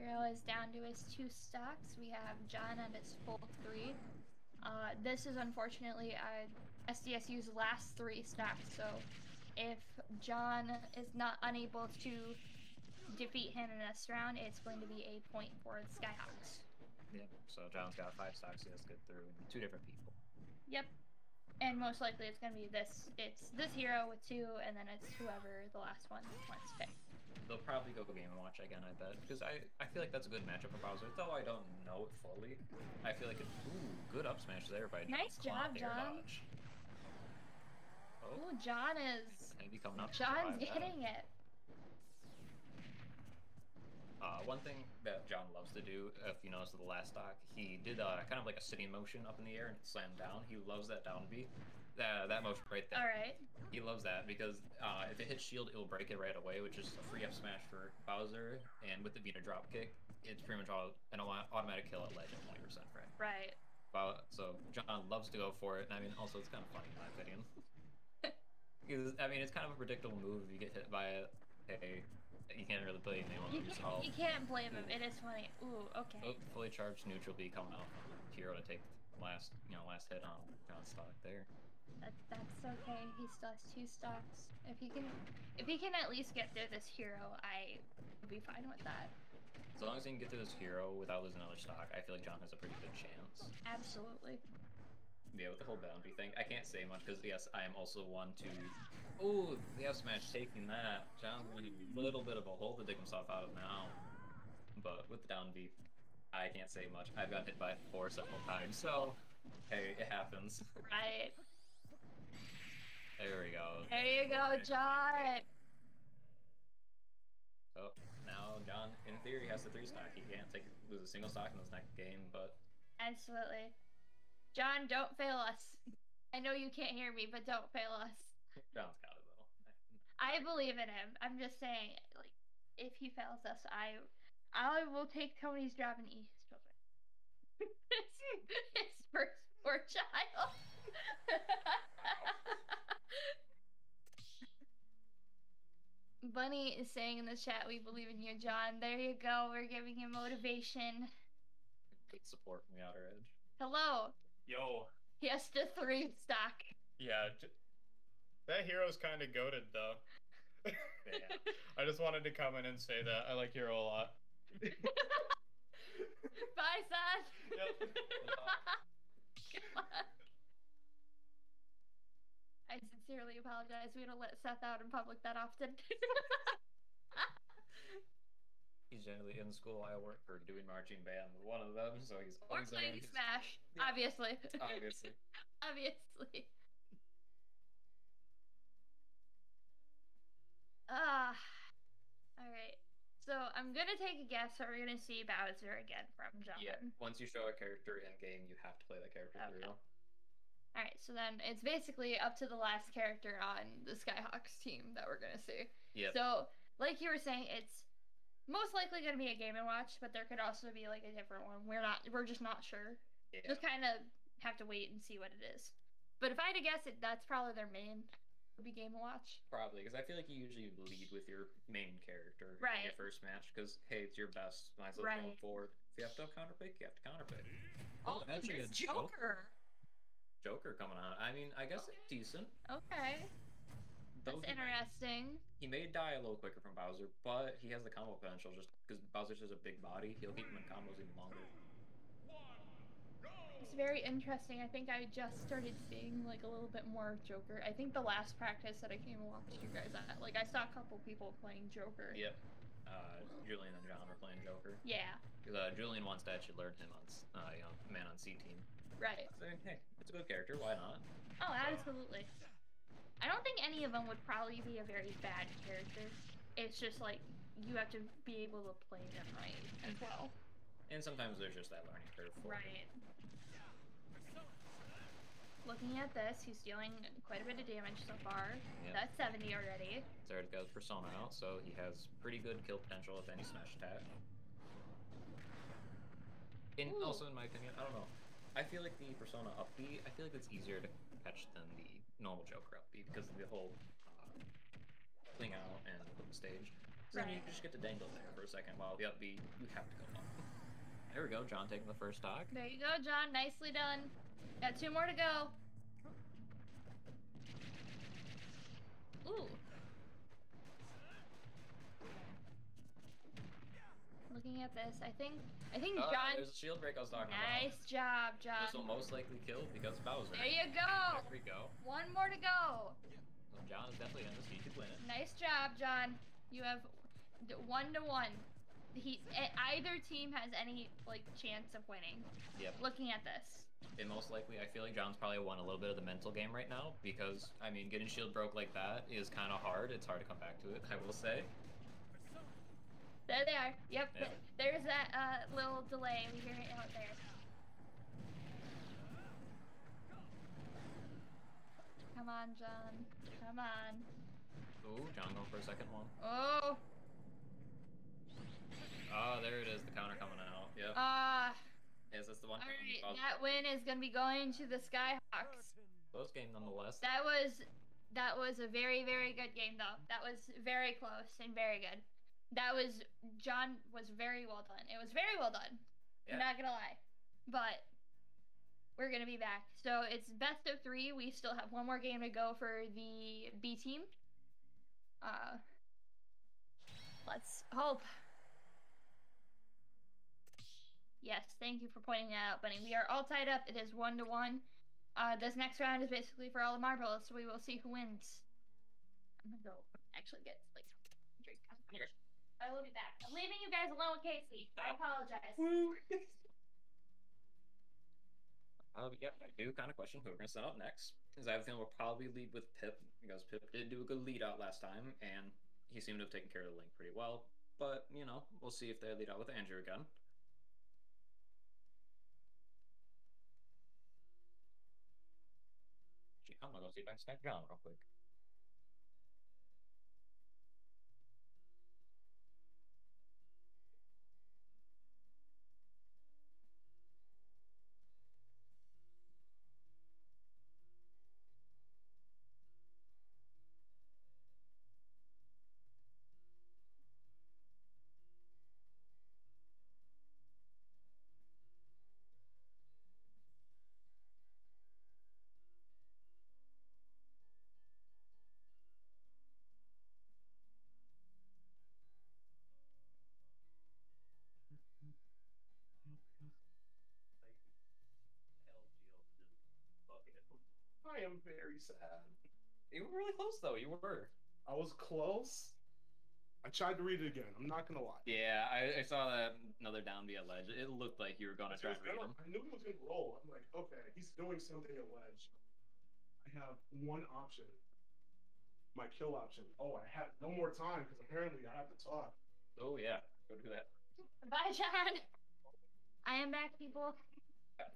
Hero is down to his two stocks. We have John at his full three. Uh, this is unfortunately uh, SVSU's last three stocks, so if John is not unable to defeat him in this round, it's going to be a point for the Skyhawks. Yep. So John's got five stocks he has to get through, and two different people. Yep. And most likely it's going to be this. It's this hero with two, and then it's whoever the last one wants to pick. They'll probably go go Game and Watch again, I bet, because I, I feel like that's a good matchup for Bowser. Though I don't know it fully, I feel like it. Ooh, good up smash there by Nice job, John. dodge. Oh, Ooh, John is. maybe coming up. John's that. getting it. Uh, one thing that John loves to do, if you notice the last stock, he did uh, kind of like a sitting motion up in the air and slammed down. He loves that down B. That, that motion right there. All right. He loves that because uh, if it hits shield, it will break it right away, which is a free up smash for Bowser. And with it being a drop kick, it's pretty much all, an au- automatic kill at legend 20% frame. Right. So John loves to go for it, and I mean, also it's kind of funny in my opinion. Because I mean, it's kind of a predictable move. If you get hit by it, hey, you can't really blame anyone You can't, you can't blame him. It is funny. Ooh, okay. Oh, fully charged neutral B coming out Hero to take last, you know, last hit on John's stock there. That, that's okay. He still has two stocks. If he can, if he can at least get through this hero, I would be fine with that. As long as he can get through this hero without losing another stock, I feel like John has a pretty good chance. Absolutely. Yeah, with the whole bounty thing, I can't say much because yes, I am also one to. Oh, the F smash taking that. John's going to need a little bit of a hole to dig himself out of now. But with the down B, I can't say much. I've got hit by four several times, so hey, it happens. Right. There we go. There you go, John. So now John, in theory, has the three stock. He can't take lose a single stock in this next game, but Absolutely. John, don't fail us. I know you can't hear me, but don't fail us. John's got it though. I believe in him. I'm just saying, like, if he fails us, I, I will take Tony's job and eat his children. his first poor child. Bunny is saying in the chat, "We believe in you, John." There you go. We're giving him motivation. Good support from the outer edge. Hello. Yo. He has to three stock. Yeah. J- that hero's kind of goaded though. Yeah. I just wanted to come in and say that I like Hero a lot. Bye, son. Yep. I sincerely apologize. We don't let Seth out in public that often. He's generally in school. I work for doing marching band with one of them, so he's or always playing. Smash, Yeah. obviously. Obviously. obviously. Ah. all right. So I'm gonna take a guess that we're gonna see Bowser again from John. Yeah. Once you show a character in game, you have to play that character Okay. through. All right. So then it's basically up to the last character on the Skyhawks team that we're gonna see. Yeah. So, like you were saying, it's most likely going to be a Game and Watch, but there could also be like a different one. We're not. We're just not sure. yeah. Just kind of have to wait and see what it is. But if I had to guess, it that's probably their main would be Game and Watch. Probably, because I feel like you usually lead with your main character in your first match, because hey, it's your best. Might as well Right. go forward. If you have to counterpick, you have to counterpick. Oh, actually, there's a joke- Joker. Coming on. I mean, I guess it's decent. Okay, Though that's interesting. He may die a little quicker from Bowser, but he has the combo potential just because Bowser's just a big body. He'll keep him in combos even longer. It's very interesting. I think I just started seeing like a little bit more Joker. I think the last practice that I came along with you guys at, like I saw a couple people playing Joker. Yep. Uh, Julian and John are playing Joker. Yeah. 'Cause, uh, Julian wants to actually learn him on, uh, you know, man on C team. Right. So hey, it's a good character. Why not? Oh, absolutely. I don't think any of them would probably be a very bad character. It's just like you have to be able to play them right as well. And sometimes there's just that learning curve. Right. Looking at this, he's dealing quite a bit of damage so far. Yep. That's 70 already. He's already got his persona out, so he has pretty good kill potential with any smash attack. And Ooh. also, in my opinion, I don't know. I feel like the persona up B, I feel like it's easier to catch than the normal Joker up B because of the whole uh, fling out and the stage. So then you just get to dangle there for a second while the up B, you have to go up. There we go, John taking the first stock. There you go, John. Nicely done. Got two more to go. Ooh. Looking at this, I think I think Uh, John. there's a shield break I was talking Nice job, John. This will most likely kill because Bowser. There you go. There we go. One more to go. So John is definitely in this. He could win it. Nice job, John. You have one to one. He either team has any like chance of winning. Yep. Looking at this. And most likely, I feel like John's probably won a little bit of the mental game right now because, I mean, getting shield broke like that is kind of hard. It's hard to come back to it, I will say. There they are. Yep. Yeah. There's that uh, little delay. We hear it out there. Come on, John. Come on. Ooh, John going for a second one. Oh. Oh, there it is, the counter coming out. Yep. Ah. yes, that's the one. all right. That win is gonna be going to the Skyhawks. Close game nonetheless. That was that was a very very good game though. That was very close and very good. That was John was very well done. It was very well done. Yeah. I'm not gonna lie, but we're gonna be back. So it's best of three. We still have one more game to go for the B team. Uh, let's hope. Yes, thank you for pointing that out, Bunny. We are all tied up. It is one to one. Uh, this next round is basically for all the marbles, so we will see who wins. I'm gonna go actually get like drink. I will be back. I'm leaving you guys alone with Casey. I apologize. Uh, yeah, I do kind of question who we're going to send up next. Because I have a feeling we'll probably lead with Pip, because Pip did do a good lead out last time, and he seemed to have taken care of the link pretty well. But, you know, we'll see if they lead out with Andrew again. Let's see if I can stack John real quick. Sad. You were really close though. You were. I was close. I tried to read it again. I'm not gonna lie. Yeah, I, I saw that another down via ledge. It looked like you were gonna I try was and read him. I knew he was gonna roll. I'm like, okay, he's doing something at ledge. I have one option. My kill option. Oh, I have no more time because apparently I have to talk. Oh yeah, go do that. Bye, John. I am back, people.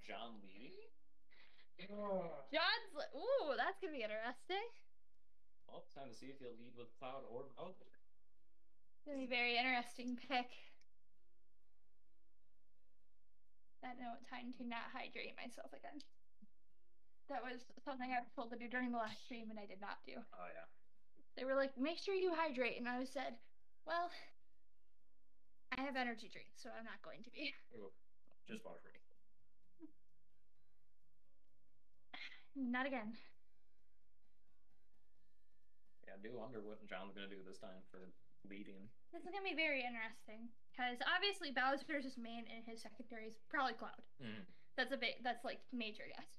John leading. John's. li- Ooh, that's gonna be interesting. Well, it's time to see if he'll lead with Cloud or Bowser. Gonna be a very interesting pick. That note, time to not hydrate myself again. That was something I was told to do during the last stream, and I did not do. Oh yeah. They were like, make sure you hydrate, and I said, well, I have energy drinks, so I'm not going to be. Ooh, just water Not again. Yeah, I do wonder what John's gonna do this time for leading. This is gonna be very interesting because obviously Bowser's his main and his secondary is probably Cloud. Mm. That's a bit. That's like major guess.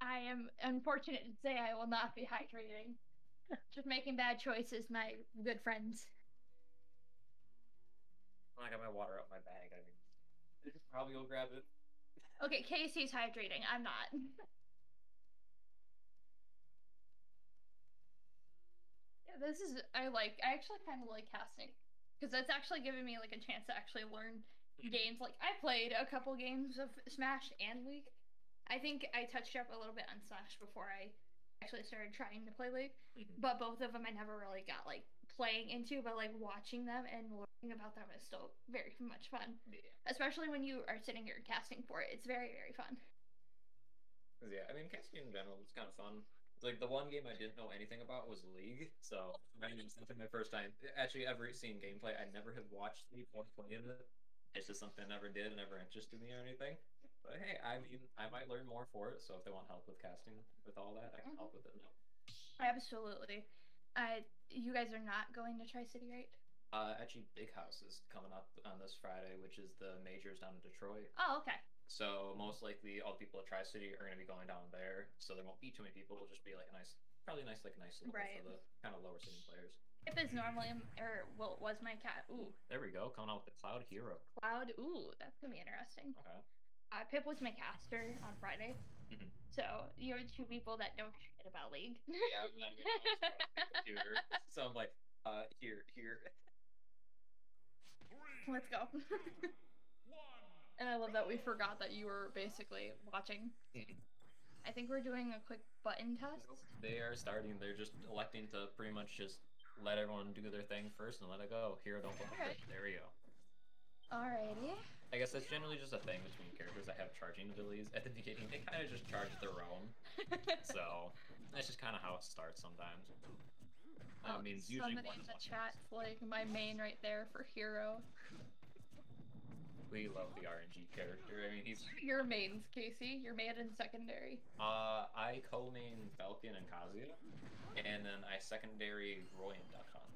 I am unfortunate to say I will not be hydrating. Just making bad choices, my good friends. I got my water out my bag. I mean, I could probably go grab it. Okay, Casey's hydrating. I'm not. yeah, this is. I like. I actually kind of like casting because that's actually giving me like a chance to actually learn games. Like I played a couple games of Smash and League. I think I touched up a little bit on Smash before I actually started trying to play League, Mhm. but both of them I never really got like playing into. But like watching them and learning about them is still very much fun, Yeah. especially when you are sitting here casting for it. It's very very fun. yeah, I mean, casting in general is kind of fun. Like the one game I didn't know anything about was League, so I mean, something my first time actually ever seen gameplay. I never have watched League or played it. It's just something I never did, never interested me or anything. But hey, I mean, I might learn more for it. So if they want help with casting with all that, I can help with it. No. Absolutely. Uh, you guys are not going to Tri City, right? Uh, actually, Big House is coming up on this Friday, which is the majors down in Detroit. Oh, okay. So most likely, all the people at Tri City are going to be going down there. So there won't be too many people. It'll just be like a nice, probably nice, like a nice level Right. for the kind of lower sitting players. If is normally or well was my cat. Ooh, There we go, coming out with the Cloud Hero. Cloud. Ooh, that's gonna be interesting. Okay. Uh, Pip was my caster on Friday, Mhm. so you're two people that know shit about League. Yeah, I'm not computer. So I'm like, uh, here, here. Let's go. and I love that we forgot that you were basically watching. Mhm. I think we're doing a quick button test. They are starting. They're just electing to pretty much just let everyone do their thing first and let it go. Here, don't go. Alright. There we go. Alrighty. I guess that's generally just a thing between characters that have charging abilities. At the beginning, they kind of just charge their own. So that's just kind of how it starts sometimes. That Oh, means usually somebody in the chat's like my main right there for hero. We love the RNG character. I mean, he's Your mains, Casey. Your main and secondary. uh, I co-main Falcon and Kazuya, and then I secondary Roy and Duck Hunt.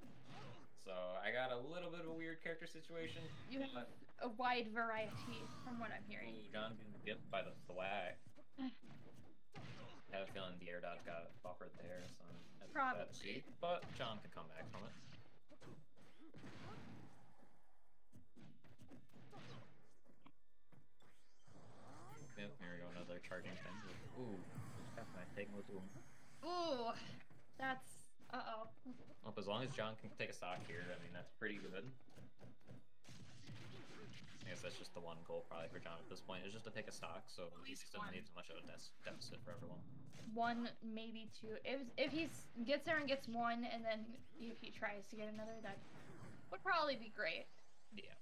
So I got a little bit of a weird character situation. You have but a wide variety from what I'm hearing. Ooh, John getting dipped by the thwack. I have a feeling the air dodge got buffered there, so that's Probably. that's cheap, But John can come back from it. Yep, here we go, another charging thing. Ooh, that's my thing with. Ooh, that's uh oh. Well, as long as John can take a stock here, I mean that's pretty good. I guess that's just the one goal probably for John at this point is just to pick a stock, so he least doesn't one. leave as much of a des- deficit for everyone. One, maybe two. If if he gets there and gets one, and then if he tries to get another, that would probably be great. Yeah.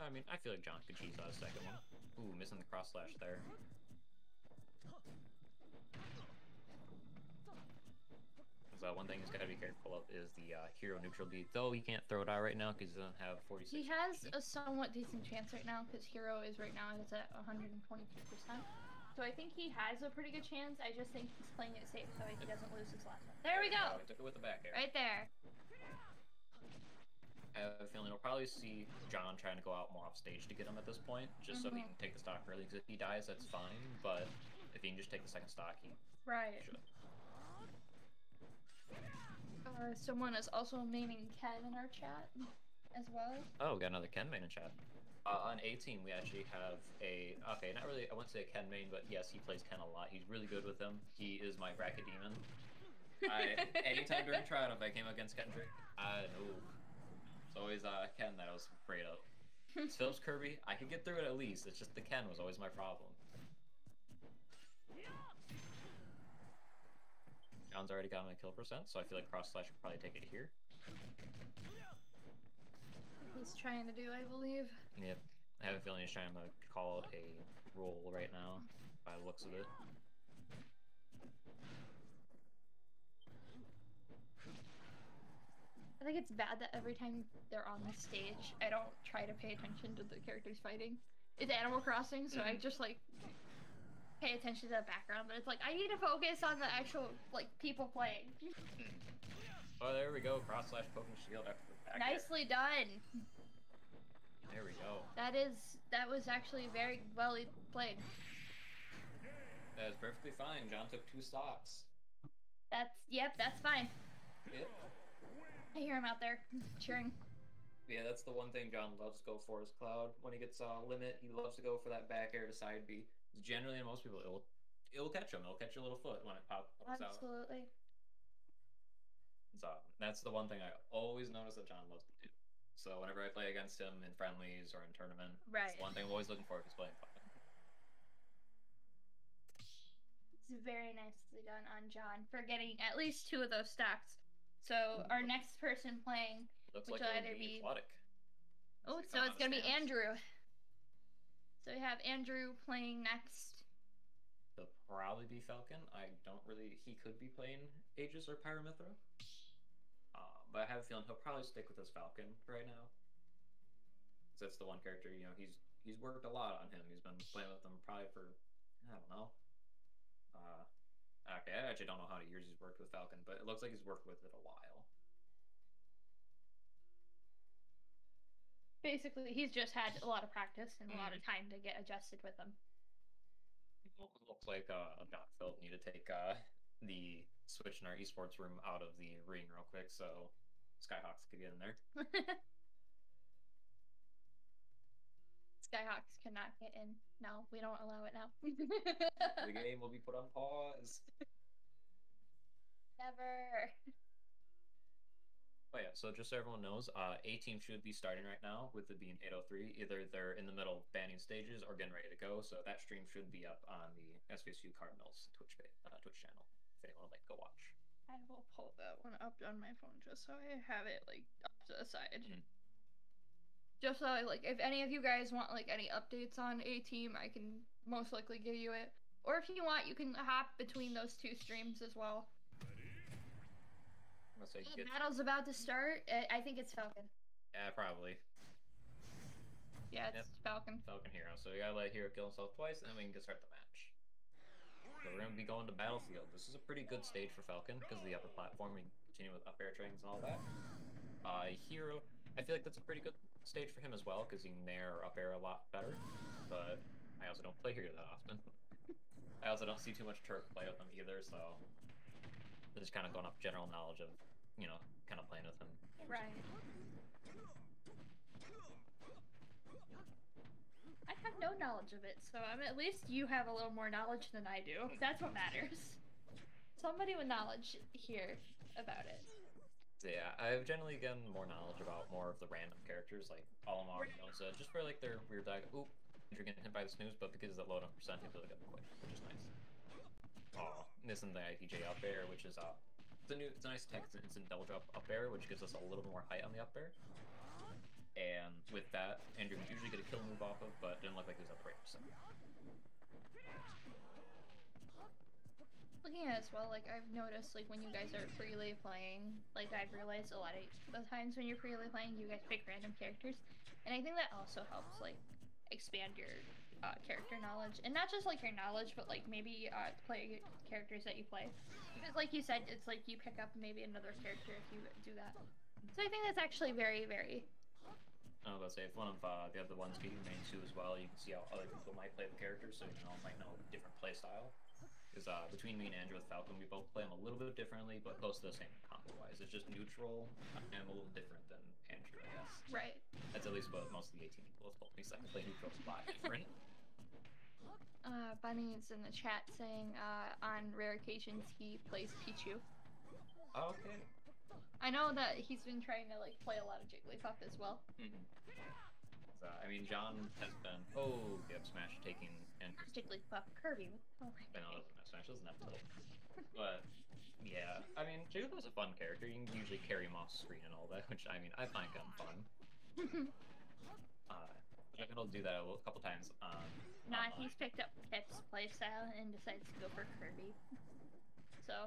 I mean, I feel like John could cheese out a second one. Ooh, missing the cross slash there. So one thing he's got to be careful of is the uh, hero neutral beat. Though he can't throw it out right now because he doesn't have 46. He has a somewhat decent chance right now because Hero is right now is at 122%. So I think he has a pretty good chance. I just think he's playing it safe so he doesn't lose his last one. There we go. Took it with the back air. Right there. I have a feeling we'll probably see John trying to go out more off stage to get him at this point, just so he Mhm. can take the stock early. Because if he dies, that's fine. But if he can just take the second stock, he Right. should. Uh, someone is also naming Ken in our chat as well. Oh, we got another Ken main in chat. Uh, on 18, we actually have a okay, not really. I wouldn't say a Ken main, but yes, he plays Ken a lot. He's really good with him. He is my bracket demon. I anytime during trial, if I came against Kendrick, I know it's always uh Ken that I was afraid of. It's Philip's Kirby, I could get through it at least. It's just the Ken was always my problem. John's already got my kill percent, so I feel like cross slash could probably take it here. He's trying to do, I believe. Yep. I have a feeling he's trying to call a roll right now, by the looks of it. I think it's bad that every time they're on the stage, I don't try to pay attention to the characters fighting. It's Animal Crossing, so I mm-hmm. just like pay attention to the background. But it's like I need to focus on the actual like people playing. Oh, there we go. Cross slash poking shield after the back. Nicely done. There we go. That is that was actually very well played. That is perfectly fine. John took two stocks. That's yep, that's fine. Yep. I hear him out there cheering. Yeah, that's the one thing John loves to go for is Cloud. When he gets uh, limit, he loves to go for that back air to side B. Generally, in most people, it'll it'll catch them. It'll catch your little foot when it pop- pops out. Absolutely. So that's the one thing I always notice that John loves to do. So whenever I play against him in friendlies or in tournament, Right. it's one thing I'm always looking for if he's playing. It's very nicely done on John for getting at least two of those stacks. So mm-hmm. our next person playing Looks Which like will either be be- aquatic. Oh, so it's gonna be. Andrew. So we have Andrew playing next. He'll probably be Falcon. I don't really. He could be playing Aegis or Pyra/Mythra. Uh, but I have a feeling he'll probably stick with his Falcon right now. that's the one character you know he's he's worked a lot on him. He's been playing with him probably for I don't know. Uh, okay, I actually don't know how many years he's worked with Falcon, but it looks like he's worked with it a while. Basically, he's just had a lot of practice and a lot of time to get adjusted with them. Looks looks like uh, Doc Phil need to take uh, the switch in our esports room out of the ring real quick, so Skyhawks could get in there. Skyhawks cannot get in. No, we don't allow it now. the game will be put on pause. Never. Oh yeah, so just so everyone knows, uh, A team should be starting right now with it being 8:03. Either they're in the middle banning stages or getting ready to go. So that stream should be up on the SVSU Cardinals Twitch uh, Twitch channel if anyone would like to go watch. I will pull that one up on my phone just so I have it like up to the side. Mhm. Just so I, like if any of you guys want like any updates on A team, I can most likely give you it. Or if you want, you can hop between those two streams as well. Say The get, battle's about to start. I I think it's Falcon. yeah, probably Yeah, it's Falcon. Falcon Hero. So we gotta let Hero kill himself twice, and then we can get start the match. So we're gonna be going to Battlefield. This is a pretty good stage for Falcon because of the upper platform. We can continue with up air trains and all that. Uh, Hero, I feel like that's a pretty good stage for him as well because he can nair or up air a lot better. But I also don't play Hero that often. I also don't see too much Turk play with him either, so I'm just kind of going off general knowledge of, you know, kind of playing with him. Right. I have no knowledge of it, so I'm at least you have a little more knowledge than I do. That's what matters. Somebody with knowledge here about it. So yeah, I've generally gotten more knowledge about more of the random characters, like Olimar and Noza, just for like their weird like, oop, you're getting hit by the snooze, but because of that low enough percent, you really get them quick, which is nice. Oh, is the IPJ up there, which is uh, it's a new, it's a nice tech, instant double drop up air, which gives us a little bit more height on the up air. And with that, Andrew can usually get a kill move off of, but it didn't look like he was up rate percent. Looking at it as well, like I've noticed, like when you guys are freely playing, like I've realized a lot of the times when you're freely playing, you guys pick random characters, and I think that also helps like expand your uh, character knowledge, and not just like your knowledge, but like maybe uh, play characters that you play. Because like you said, it's like you pick up maybe another character if you do that. So I think that's actually very, very I was about to say, if one of uh, the other ones get your main two as well, you can see how other people might play the characters, so you know might know a different play style. Because uh, between me and Andrew with Falcon, we both play them a little bit differently, but close to the same combo wise. It's just neutral and a little different than Andrew, I guess. right. That's at least what most of the 18 people have told me. So I can play neutral a lot different. Uh, Bunny's in the chat saying uh, on rare occasions he plays Pichu. Oh, okay. I know that he's been trying to like play a lot of Jigglypuff as well. Mhm. So, I mean, John has been. Oh, yep, Smash taking and Jigglypuff, Kirby. I know Smash doesn't have tilt. But yeah, I mean, Jigglypuff's a fun character. You can usually carry him off screen and all that, which I mean, I find kind of fun. Uh, Been able to do that a couple times. Um, nah, online. he's picked up Pip's playstyle and decides to go for Kirby. So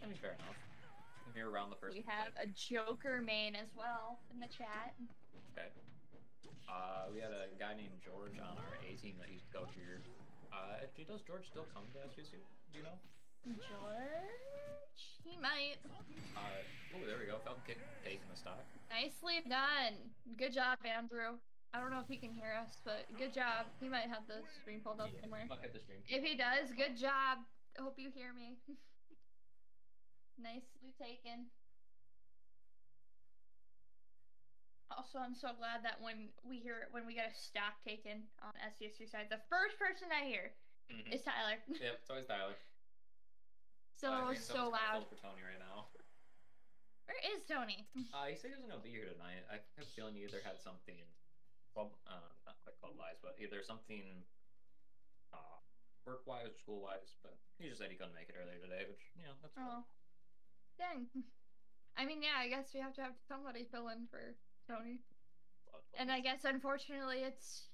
I mean, fair enough. If you're around the first. we have a Joker main as well in the chat. Okay. Uh, we had a guy named George on our A team that used to go here. Uh, does George still come to SVSU? Do you know? George, he might. Uh, oh, there we go. Falcon kick taking the stock. Nicely done. Good job, Andrew. I don't know if he can hear us, but good job. He might have the screen pulled up Yeah, somewhere. Hit the stream. If he does, good job. Hope you hear me. Nicely taken. Also, I'm so glad that when we hear when we get a stock taken on SVSU side, the first person I hear Mhm. is Tyler. Yep, it's always Tyler. so so loud. for Tony right now. Where is Tony? Uh, he said he was gonna be here tonight. I have a feeling he either had something, club, uh, not quite club wise, but either something, uh, work wise or school wise. But he just said he couldn't make it earlier today, which you know that's cool. Oh, dang. I mean, yeah, I guess we have to have somebody fill in for Tony. And I guess unfortunately it's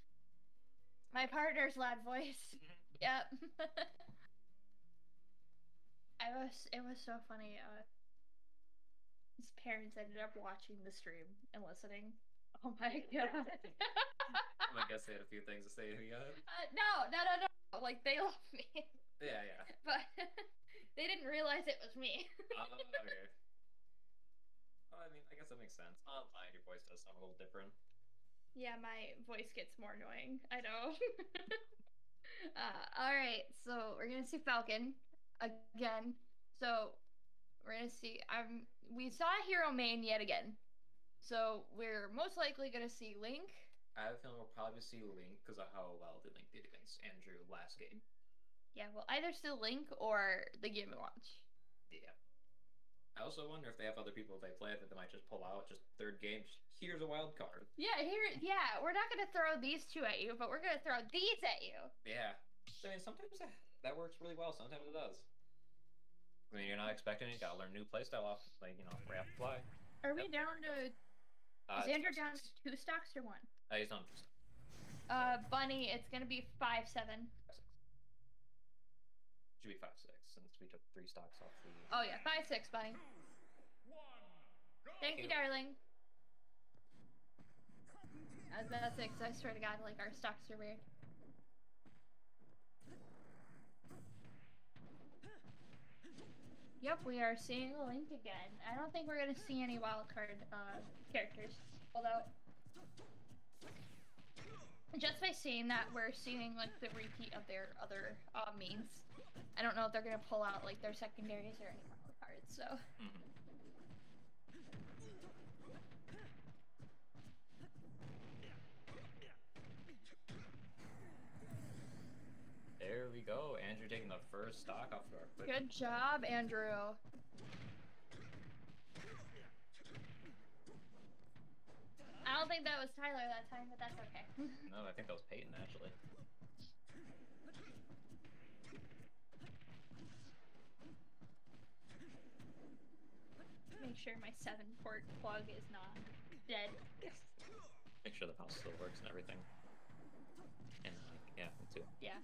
my partner's loud voice. yep. I was it was so funny. Uh his parents ended up watching the stream and listening. Oh my god. I guess they had a few things to say to me. Uh, no, no, no, no. Like they love me. yeah, yeah. but they didn't realize it was me. Uh, okay. Well, I mean, I guess that makes sense. Online, your voice does sound a little different. Yeah, my voice gets more annoying. I know. uh, all right, so we're gonna see Falcon again. So we're gonna see. Um, we saw Hero Main yet again. So we're most likely gonna see Link. I have a feeling we'll probably see Link because of how well the Link did against Andrew last game. Yeah, well, either still Link or the Game Watch. Yeah. I also wonder if they have other people they play that they might just pull out. Just third game. Just, here's a wild card. Yeah, here. Yeah, we're not gonna throw these two at you, but we're gonna throw these at you. Yeah. I mean, sometimes that, that works really well. Sometimes it does. I mean, you're not expecting it. You gotta learn new playstyle off, like you know, the fly. Are we down to? Uh, is Andrew down to two stocks or one? Uh, he's on two stocks. Uh, Bunny, it's gonna be five seven. Five, six. Should be five six since we took three stocks off the. Oh yeah, five six, Bunny. Thank you, darling. I was about to say, 'cause I swear to God, like our stocks are weird. Yep, we are seeing link again. I don't think we're gonna see any wildcard uh, characters, although just by seeing that, we're seeing like the repeat of their other uh, means. I don't know if they're gonna pull out like their secondaries or any wild cards. So Mhm. There we go. Andrew taking the first stock off of our quick. good job, Andrew. I don't think that was Tyler that time, but that's okay. No, I think that was Peyton actually. Make sure my seven port plug is not dead. Make sure the mouse still works and everything. And uh, yeah, me too. Yeah.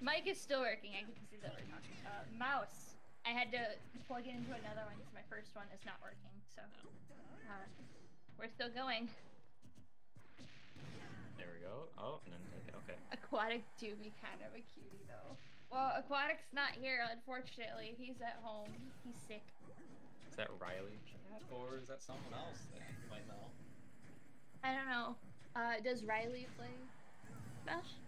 Mic is still working. I can see that right now. Uh, mouse. I had to plug it into another one because my first one is not working. So uh, we're still going. There we go. Oh, and then take it. Okay. Aquatic do be kind of a cutie though. Well, Aquatic's not here, unfortunately. He's at home. He's sick. Is that Riley or is that someone else that you might know? I don't know. Uh, does Riley play Smash?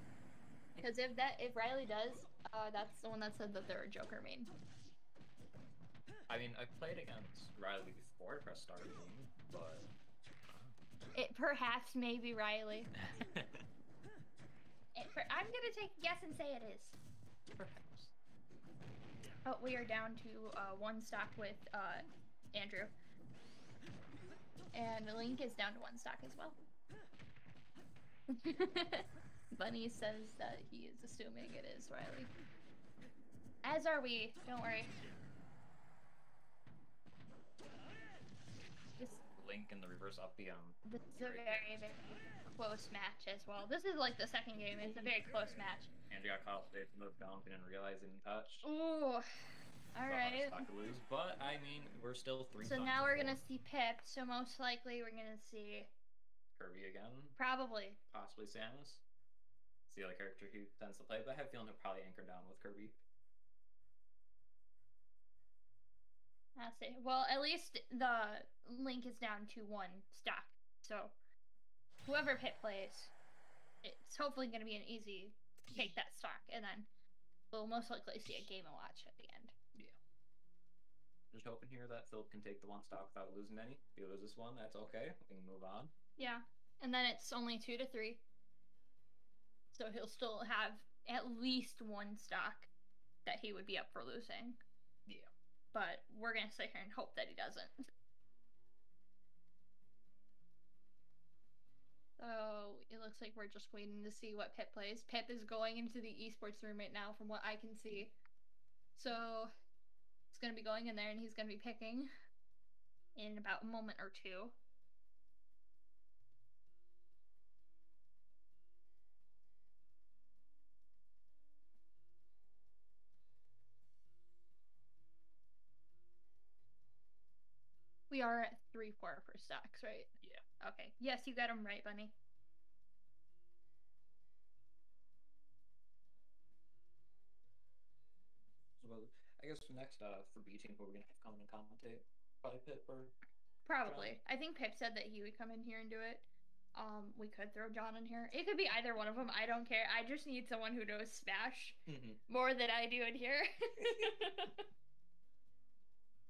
Because if that if Riley does, uh, that's the one that said that they're a Joker main. I mean, I played against Riley before I pressed start but It perhaps may be Riley. Per- I'm gonna take a guess and say it is. perhaps. Oh, we are down to uh, one stock with uh, Andrew. And Link is down to one stock as well. Bunny says that he is assuming it is Riley. As are we, don't worry. This, Link in the reverse up the um. this is a very, very close match as well. This is like the second game, it's a very close match. Andrew got caught off the move dumping and realizing touch. Ooh. Alright. Stock to lose, but I mean, we're still three. So now we're gonna see Pip, so most likely we're gonna see Kirby again, probably possibly Samus. It's the other character who tends to play, but I have a feeling he'll probably anchor down with Kirby. I'll see. Well, at least the link is down to one stock. So whoever Pit plays, it's hopefully gonna be an easy take that stock, and then we'll most likely see a game and watch at the end. Yeah. Just hoping here that Philip can take the one stock without losing any. If he loses one, that's okay. We can move on. Yeah, and then it's only two to three, so he'll still have at least one stock that he would be up for losing. Yeah. But we're gonna sit here and hope that he doesn't. So it looks like we're just waiting to see what Pip plays. Pip is going into the esports room right now, from what I can see. So he's gonna be going in there and he's gonna be picking in about a moment or two. We are at three four for stocks, right? Yeah. Okay. Yes, you got them right, Bunny. Well, I guess next uh, for B team, what we're gonna have come in and commentate. Probably Pip or Probably. I think Pip said that he would come in here and do it. Um, we could throw John in here. It could be either one of them. I don't care. I just need someone who knows Smash more than I do in here.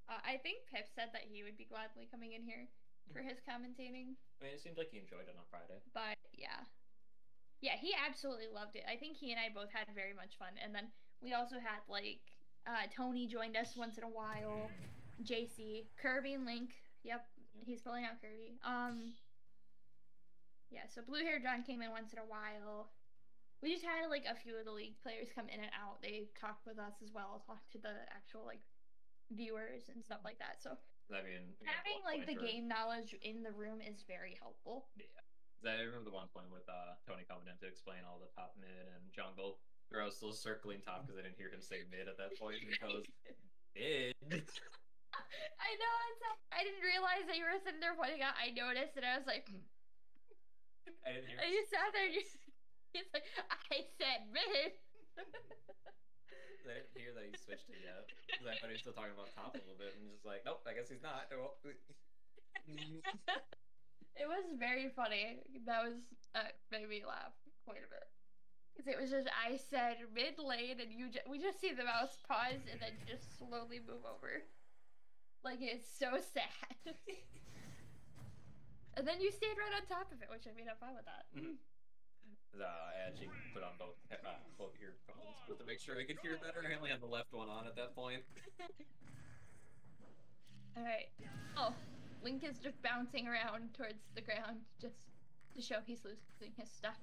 uh, I think Pip said that he would be gladly coming in here for his commentating. I mean, it seems like he enjoyed it on Friday. But yeah. Yeah, he absolutely loved it. I think he and I both had very much fun. And then we also had like uh, Tony joined us once in a while. JC, Kirby and Link. Yep, he's filling out Kirby. Um Yeah, so Blue Hair John came in once in a while. We just had like a few of the league players come in and out. They talked with us as well, talked to the actual like viewers and stuff like that. So I mean, having like the where- game knowledge in the room is very helpful. Yeah, I remember the one point with uh, Tony coming in to explain all the top mid and jungle. Where I was still circling top because I didn't hear him say mid at that point. Was mid. I know it's. I didn't realize that you were sitting there pointing out. I noticed, and I was like, I didn't hear. and you sat there. And you, he's like, I said mid. I didn't hear that he switched it yet. 'Cause I thought he was still talking about top a little bit, and just like, nope, I guess he's not. It was very funny. That was uh, made me laugh quite a bit. Because it was just I said mid lane, and you ju- we just see the mouse pause and then just slowly move over. Like it's so sad. and then you stayed right on top of it, which I mean I'm fine with that. Uh, I actually put on both uh, both earphones but to make sure I could hear better. I only had the left one on at that point. All right. Oh, Link is just bouncing around towards the ground, just to show he's losing his stacks.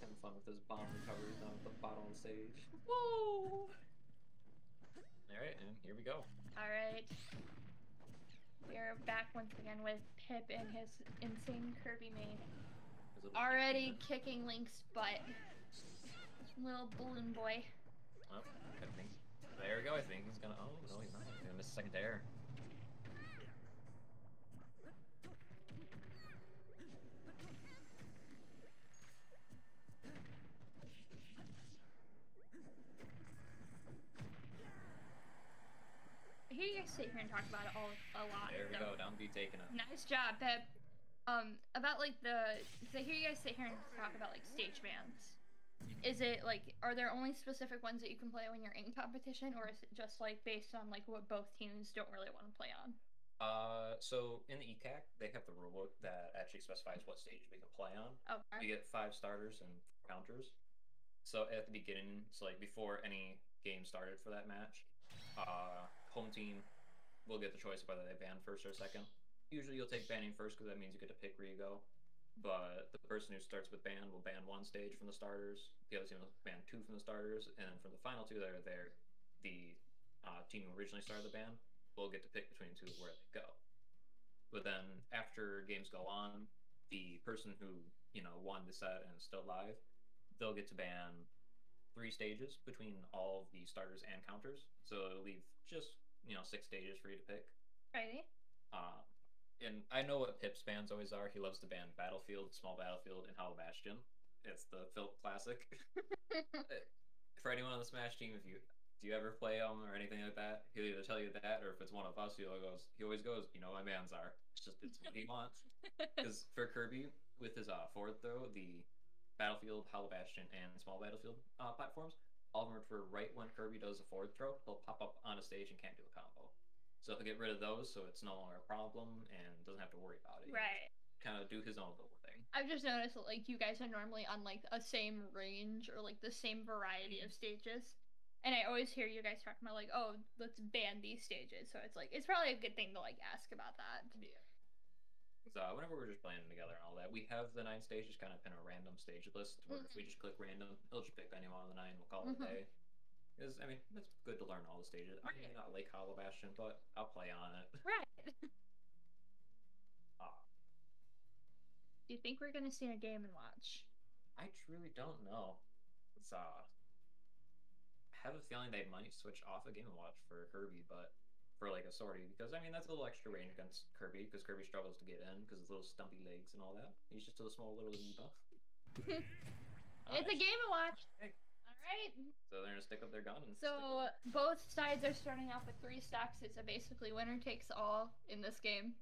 Having fun with his bomb recoveries down at the bottom stage. Whoa! Alright, and here we go. All right. We're back once again with Pip and his insane Kirby main. Already kicking Link's butt. Little balloon boy. Oh, I think. There we go. I think he's gonna. Oh no, he's not. He's gonna miss a second air. I hear you guys sit here and talk about it all a lot. There we so- go. Down B taking it. Nice job, Pip. Um, about like the, cause I hear you guys sit here and talk about like stage bans. Is it like, are there only specific ones that you can play when you're in competition, or is it just like based on like what both teams don't really want to play on? Uh, so in the ECAC, they have the rulebook that actually specifies what stage we can play on. Okay. We get five starters and four counters. So at the beginning, so like before any game started for that match, uh, home team will get the choice of whether they ban first or second. Usually you'll take banning first because that means you get to pick where you go. But the person who starts with ban will ban one stage from the starters. The other team will ban two from the starters, and then from the final two that are there, the uh, team who originally started the ban will get to pick between two where they go. But then after games go on, the person who you know won the set and is still live, they'll get to ban three stages between all of the starters and counters. So it'll leave just you know six stages for you to pick. Righty. Um, and I know what Pip's bans always are. He loves to ban Battlefield, Small Battlefield, and Hollow Bastion. It's the Philip classic. For anyone on the Smash team, if you do you ever play them or anything like that, he'll either tell you that, or if it's one of us, he always goes. He always goes. You know, what my bans are. It's just it's what he wants. Because for Kirby, with his uh, forward throw, the Battlefield, Hollow Bastion, and Small Battlefield uh, platforms, all of them are for right when Kirby does a forward throw, he'll pop up on a stage and can't do a combo. So he'll get rid of those, so it's no longer a problem and doesn't have to worry about it. Right. Kind of do his own little thing. I've just noticed that like you guys are normally on like a same range or like the same variety of stages. And I always hear you guys talking about like, oh, let's ban these stages. So it's like it's probably a good thing to like ask about that. Yeah. So whenever we're just playing together and all that, we have the nine stages kind of in a random stage list where if we just click random, it'll just pick any one of the nine. We'll call it Mhm. a day. Because I mean, it's good to learn all the stages. I may not like Hollow Bastion, but I'll play on it. Right. Uh, Do you think we're gonna see a game and watch? I truly don't know. It's uh, I have a feeling they might switch off a Game and Watch for Kirby, but for like a sortie because I mean that's a little extra range against Kirby because Kirby struggles to get in because his little stumpy legs and all that. He's just a small little amoeba. It's a game and watch. Hey. Right. So they're gonna stick up their gun and So both sides are starting off with three stacks. It's a basically winner takes all in this game.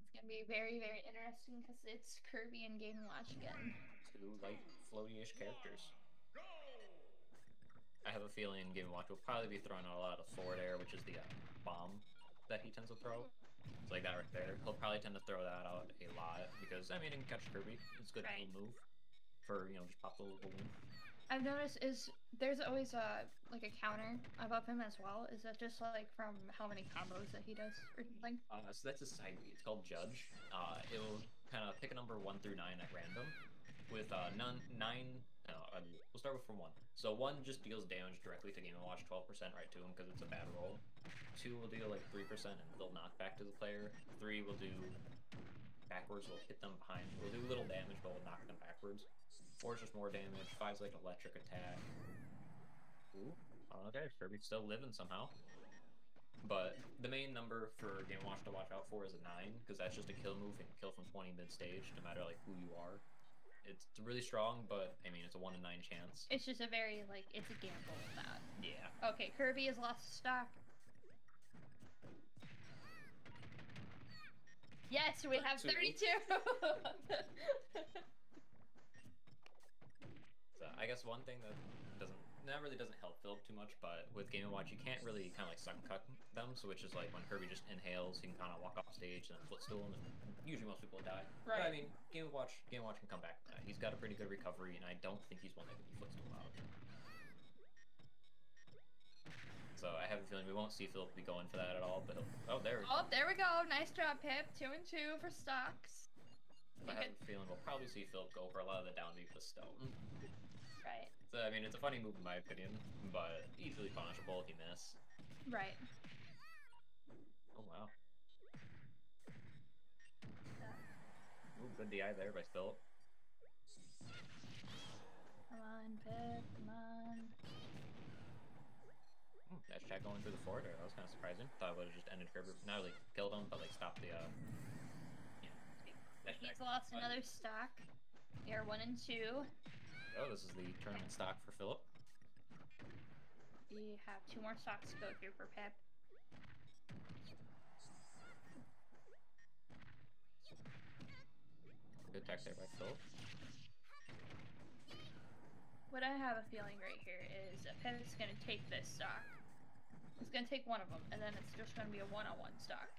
It's gonna be very very interesting because it's Kirby and Game Watch again. two light floaty-ish characters. I have a feeling Game & Watch will probably be throwing out a lot of forward air, which is the uh, bomb that he tends to throw. It's like that right there. He'll probably tend to throw that out a lot because I mean, it can catch Kirby. It's a good Right. move for you know just pop the little balloon. I've noticed is there's always a like a counter above him as well. Is that just like from how many combos that he does or something? Uh, so that's a side. It's called Judge. Uh, it will kind of pick a number one through nine at random, with uh, none nine. Uh, we'll start with from one. So one just deals damage directly to Game and Watch, twelve percent right to him because it's a bad roll. Two will deal like three percent and they'll knock back to the player. Three will do backwards. Will hit them behind. Will do little damage, but will knock them backwards. Four is just more damage. Five's like electric attack. Ooh, okay, Kirby's still living somehow. But the main number for Game Watch to watch out for is a nine, because that's just a kill move and kill from 20 mid stage, no matter like who you are. It's really strong, but I mean it's a one in nine chance. It's just a very like it's a gamble with that. Yeah. Okay, Kirby has lost stock. Yes, we have 32. So I guess one thing that doesn't that really doesn't help Philip too much, but with Game and Watch you can't really kind of like suck cut them, so which is like when Kirby just inhales, he can kind of walk off stage and then footstool him, and usually most people die. But, I mean, Game and Watch Game and Watch can come back. from that. He's got a pretty good recovery, and I don't think he's one that can be footstool out. So I have a feeling we won't see Philip be going for that at all. But he'll, oh, there. we oh, go. Oh, there we go. Nice job, Pip. Two and two for stocks. I have a feeling we'll probably see Philip go for a lot of the down B with stone. Mm. Right. So I mean, it's a funny move in my opinion, but easily punishable if you miss. Right. Oh wow. Ooh, good DI there by Philip. Come on, Pip. Come on. Ooh, Dash attack going through the fort there. That was kind of surprising. Thought it would have just ended Kirby. Not really killed him, but like stopped the. uh... Yeah. He's lost But- another stock. We are one and two. Oh, this is the tournament stock for Philip. We have two more stocks to go through for Pip. Good tech there by Philip. What I have a feeling right here is that Pip's gonna take this stock. He's gonna take one of them, and then it's just gonna be a one-on-one stock.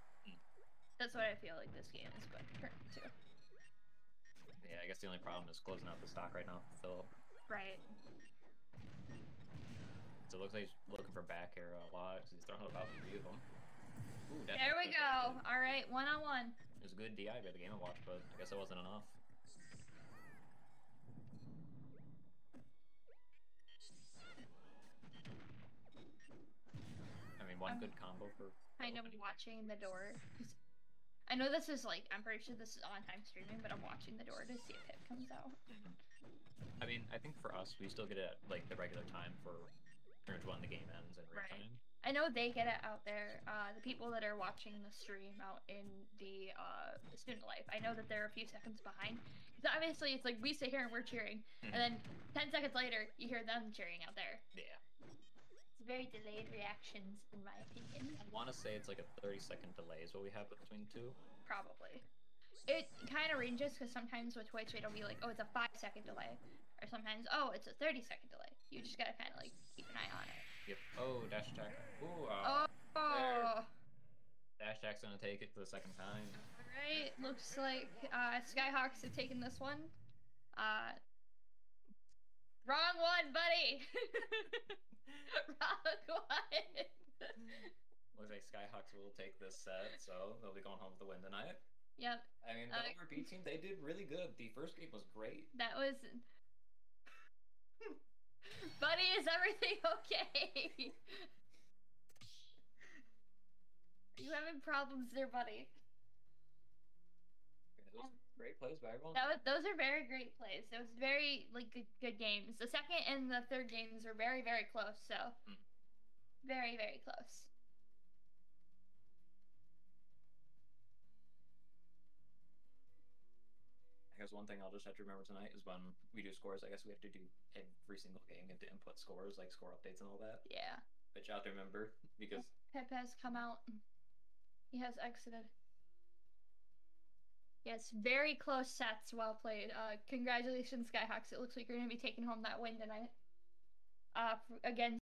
That's what I feel like this game is going to turn into. Yeah, I guess the only problem is closing out the stock right now for Philip. Right. So it looks like he's looking for back air a lot because he's throwing about three of them. Ooh, There we go. All right, one-on-one. It was a good DI by the Game and Watch, but I guess it wasn't enough. I mean, one good combo for. Kind of watching the door. I know this is like I'm pretty sure this is on time streaming, but I'm watching the door to see if Pip comes out. I mean, I think for us, we still get it at like the regular time for turns when the game ends real Right. time. I know they get it out there. Uh, the people that are watching the stream out in the uh, student life, I know that they're a few seconds behind. Because obviously, it's like we sit here and we're cheering, and then ten seconds later, you hear them cheering out there. Yeah. Very delayed reactions, in my opinion. I want to say it's like a 30 second delay is what we have between two. Probably. It kind of ranges because sometimes with Twitch it'll be like, oh, it's a five second delay, or sometimes, oh, it's a thirty second delay. You just gotta kind of like keep an eye on it. Yep. Oh, dash attack. Ooh, uh, Oh, all dash attack's gonna take it for the second time. All right. Looks like uh, Skyhawks have taken this one. Uh, wrong one, buddy. Looks like Skyhawks will take this set, so they'll be going home with the win tonight. yep, I mean, Uh, the over B team, they did really good. The first game was great. that was. buddy, is everything okay? You having problems there, buddy? It was great plays by everyone. That was, those are very great plays. Those very like good, good games. The second and the third games were very very close. So Hmm. very very close. I guess one thing I'll just have to remember tonight is when we do scores, I guess we have to do every single game. You have to input scores, like score updates and all that. Yeah. But you have to remember because Pep has come out. He has exited. Yes, very close sets. Well played. Uh, congratulations, Skyhawks. It looks like you're gonna be taking home that win tonight. Uh, against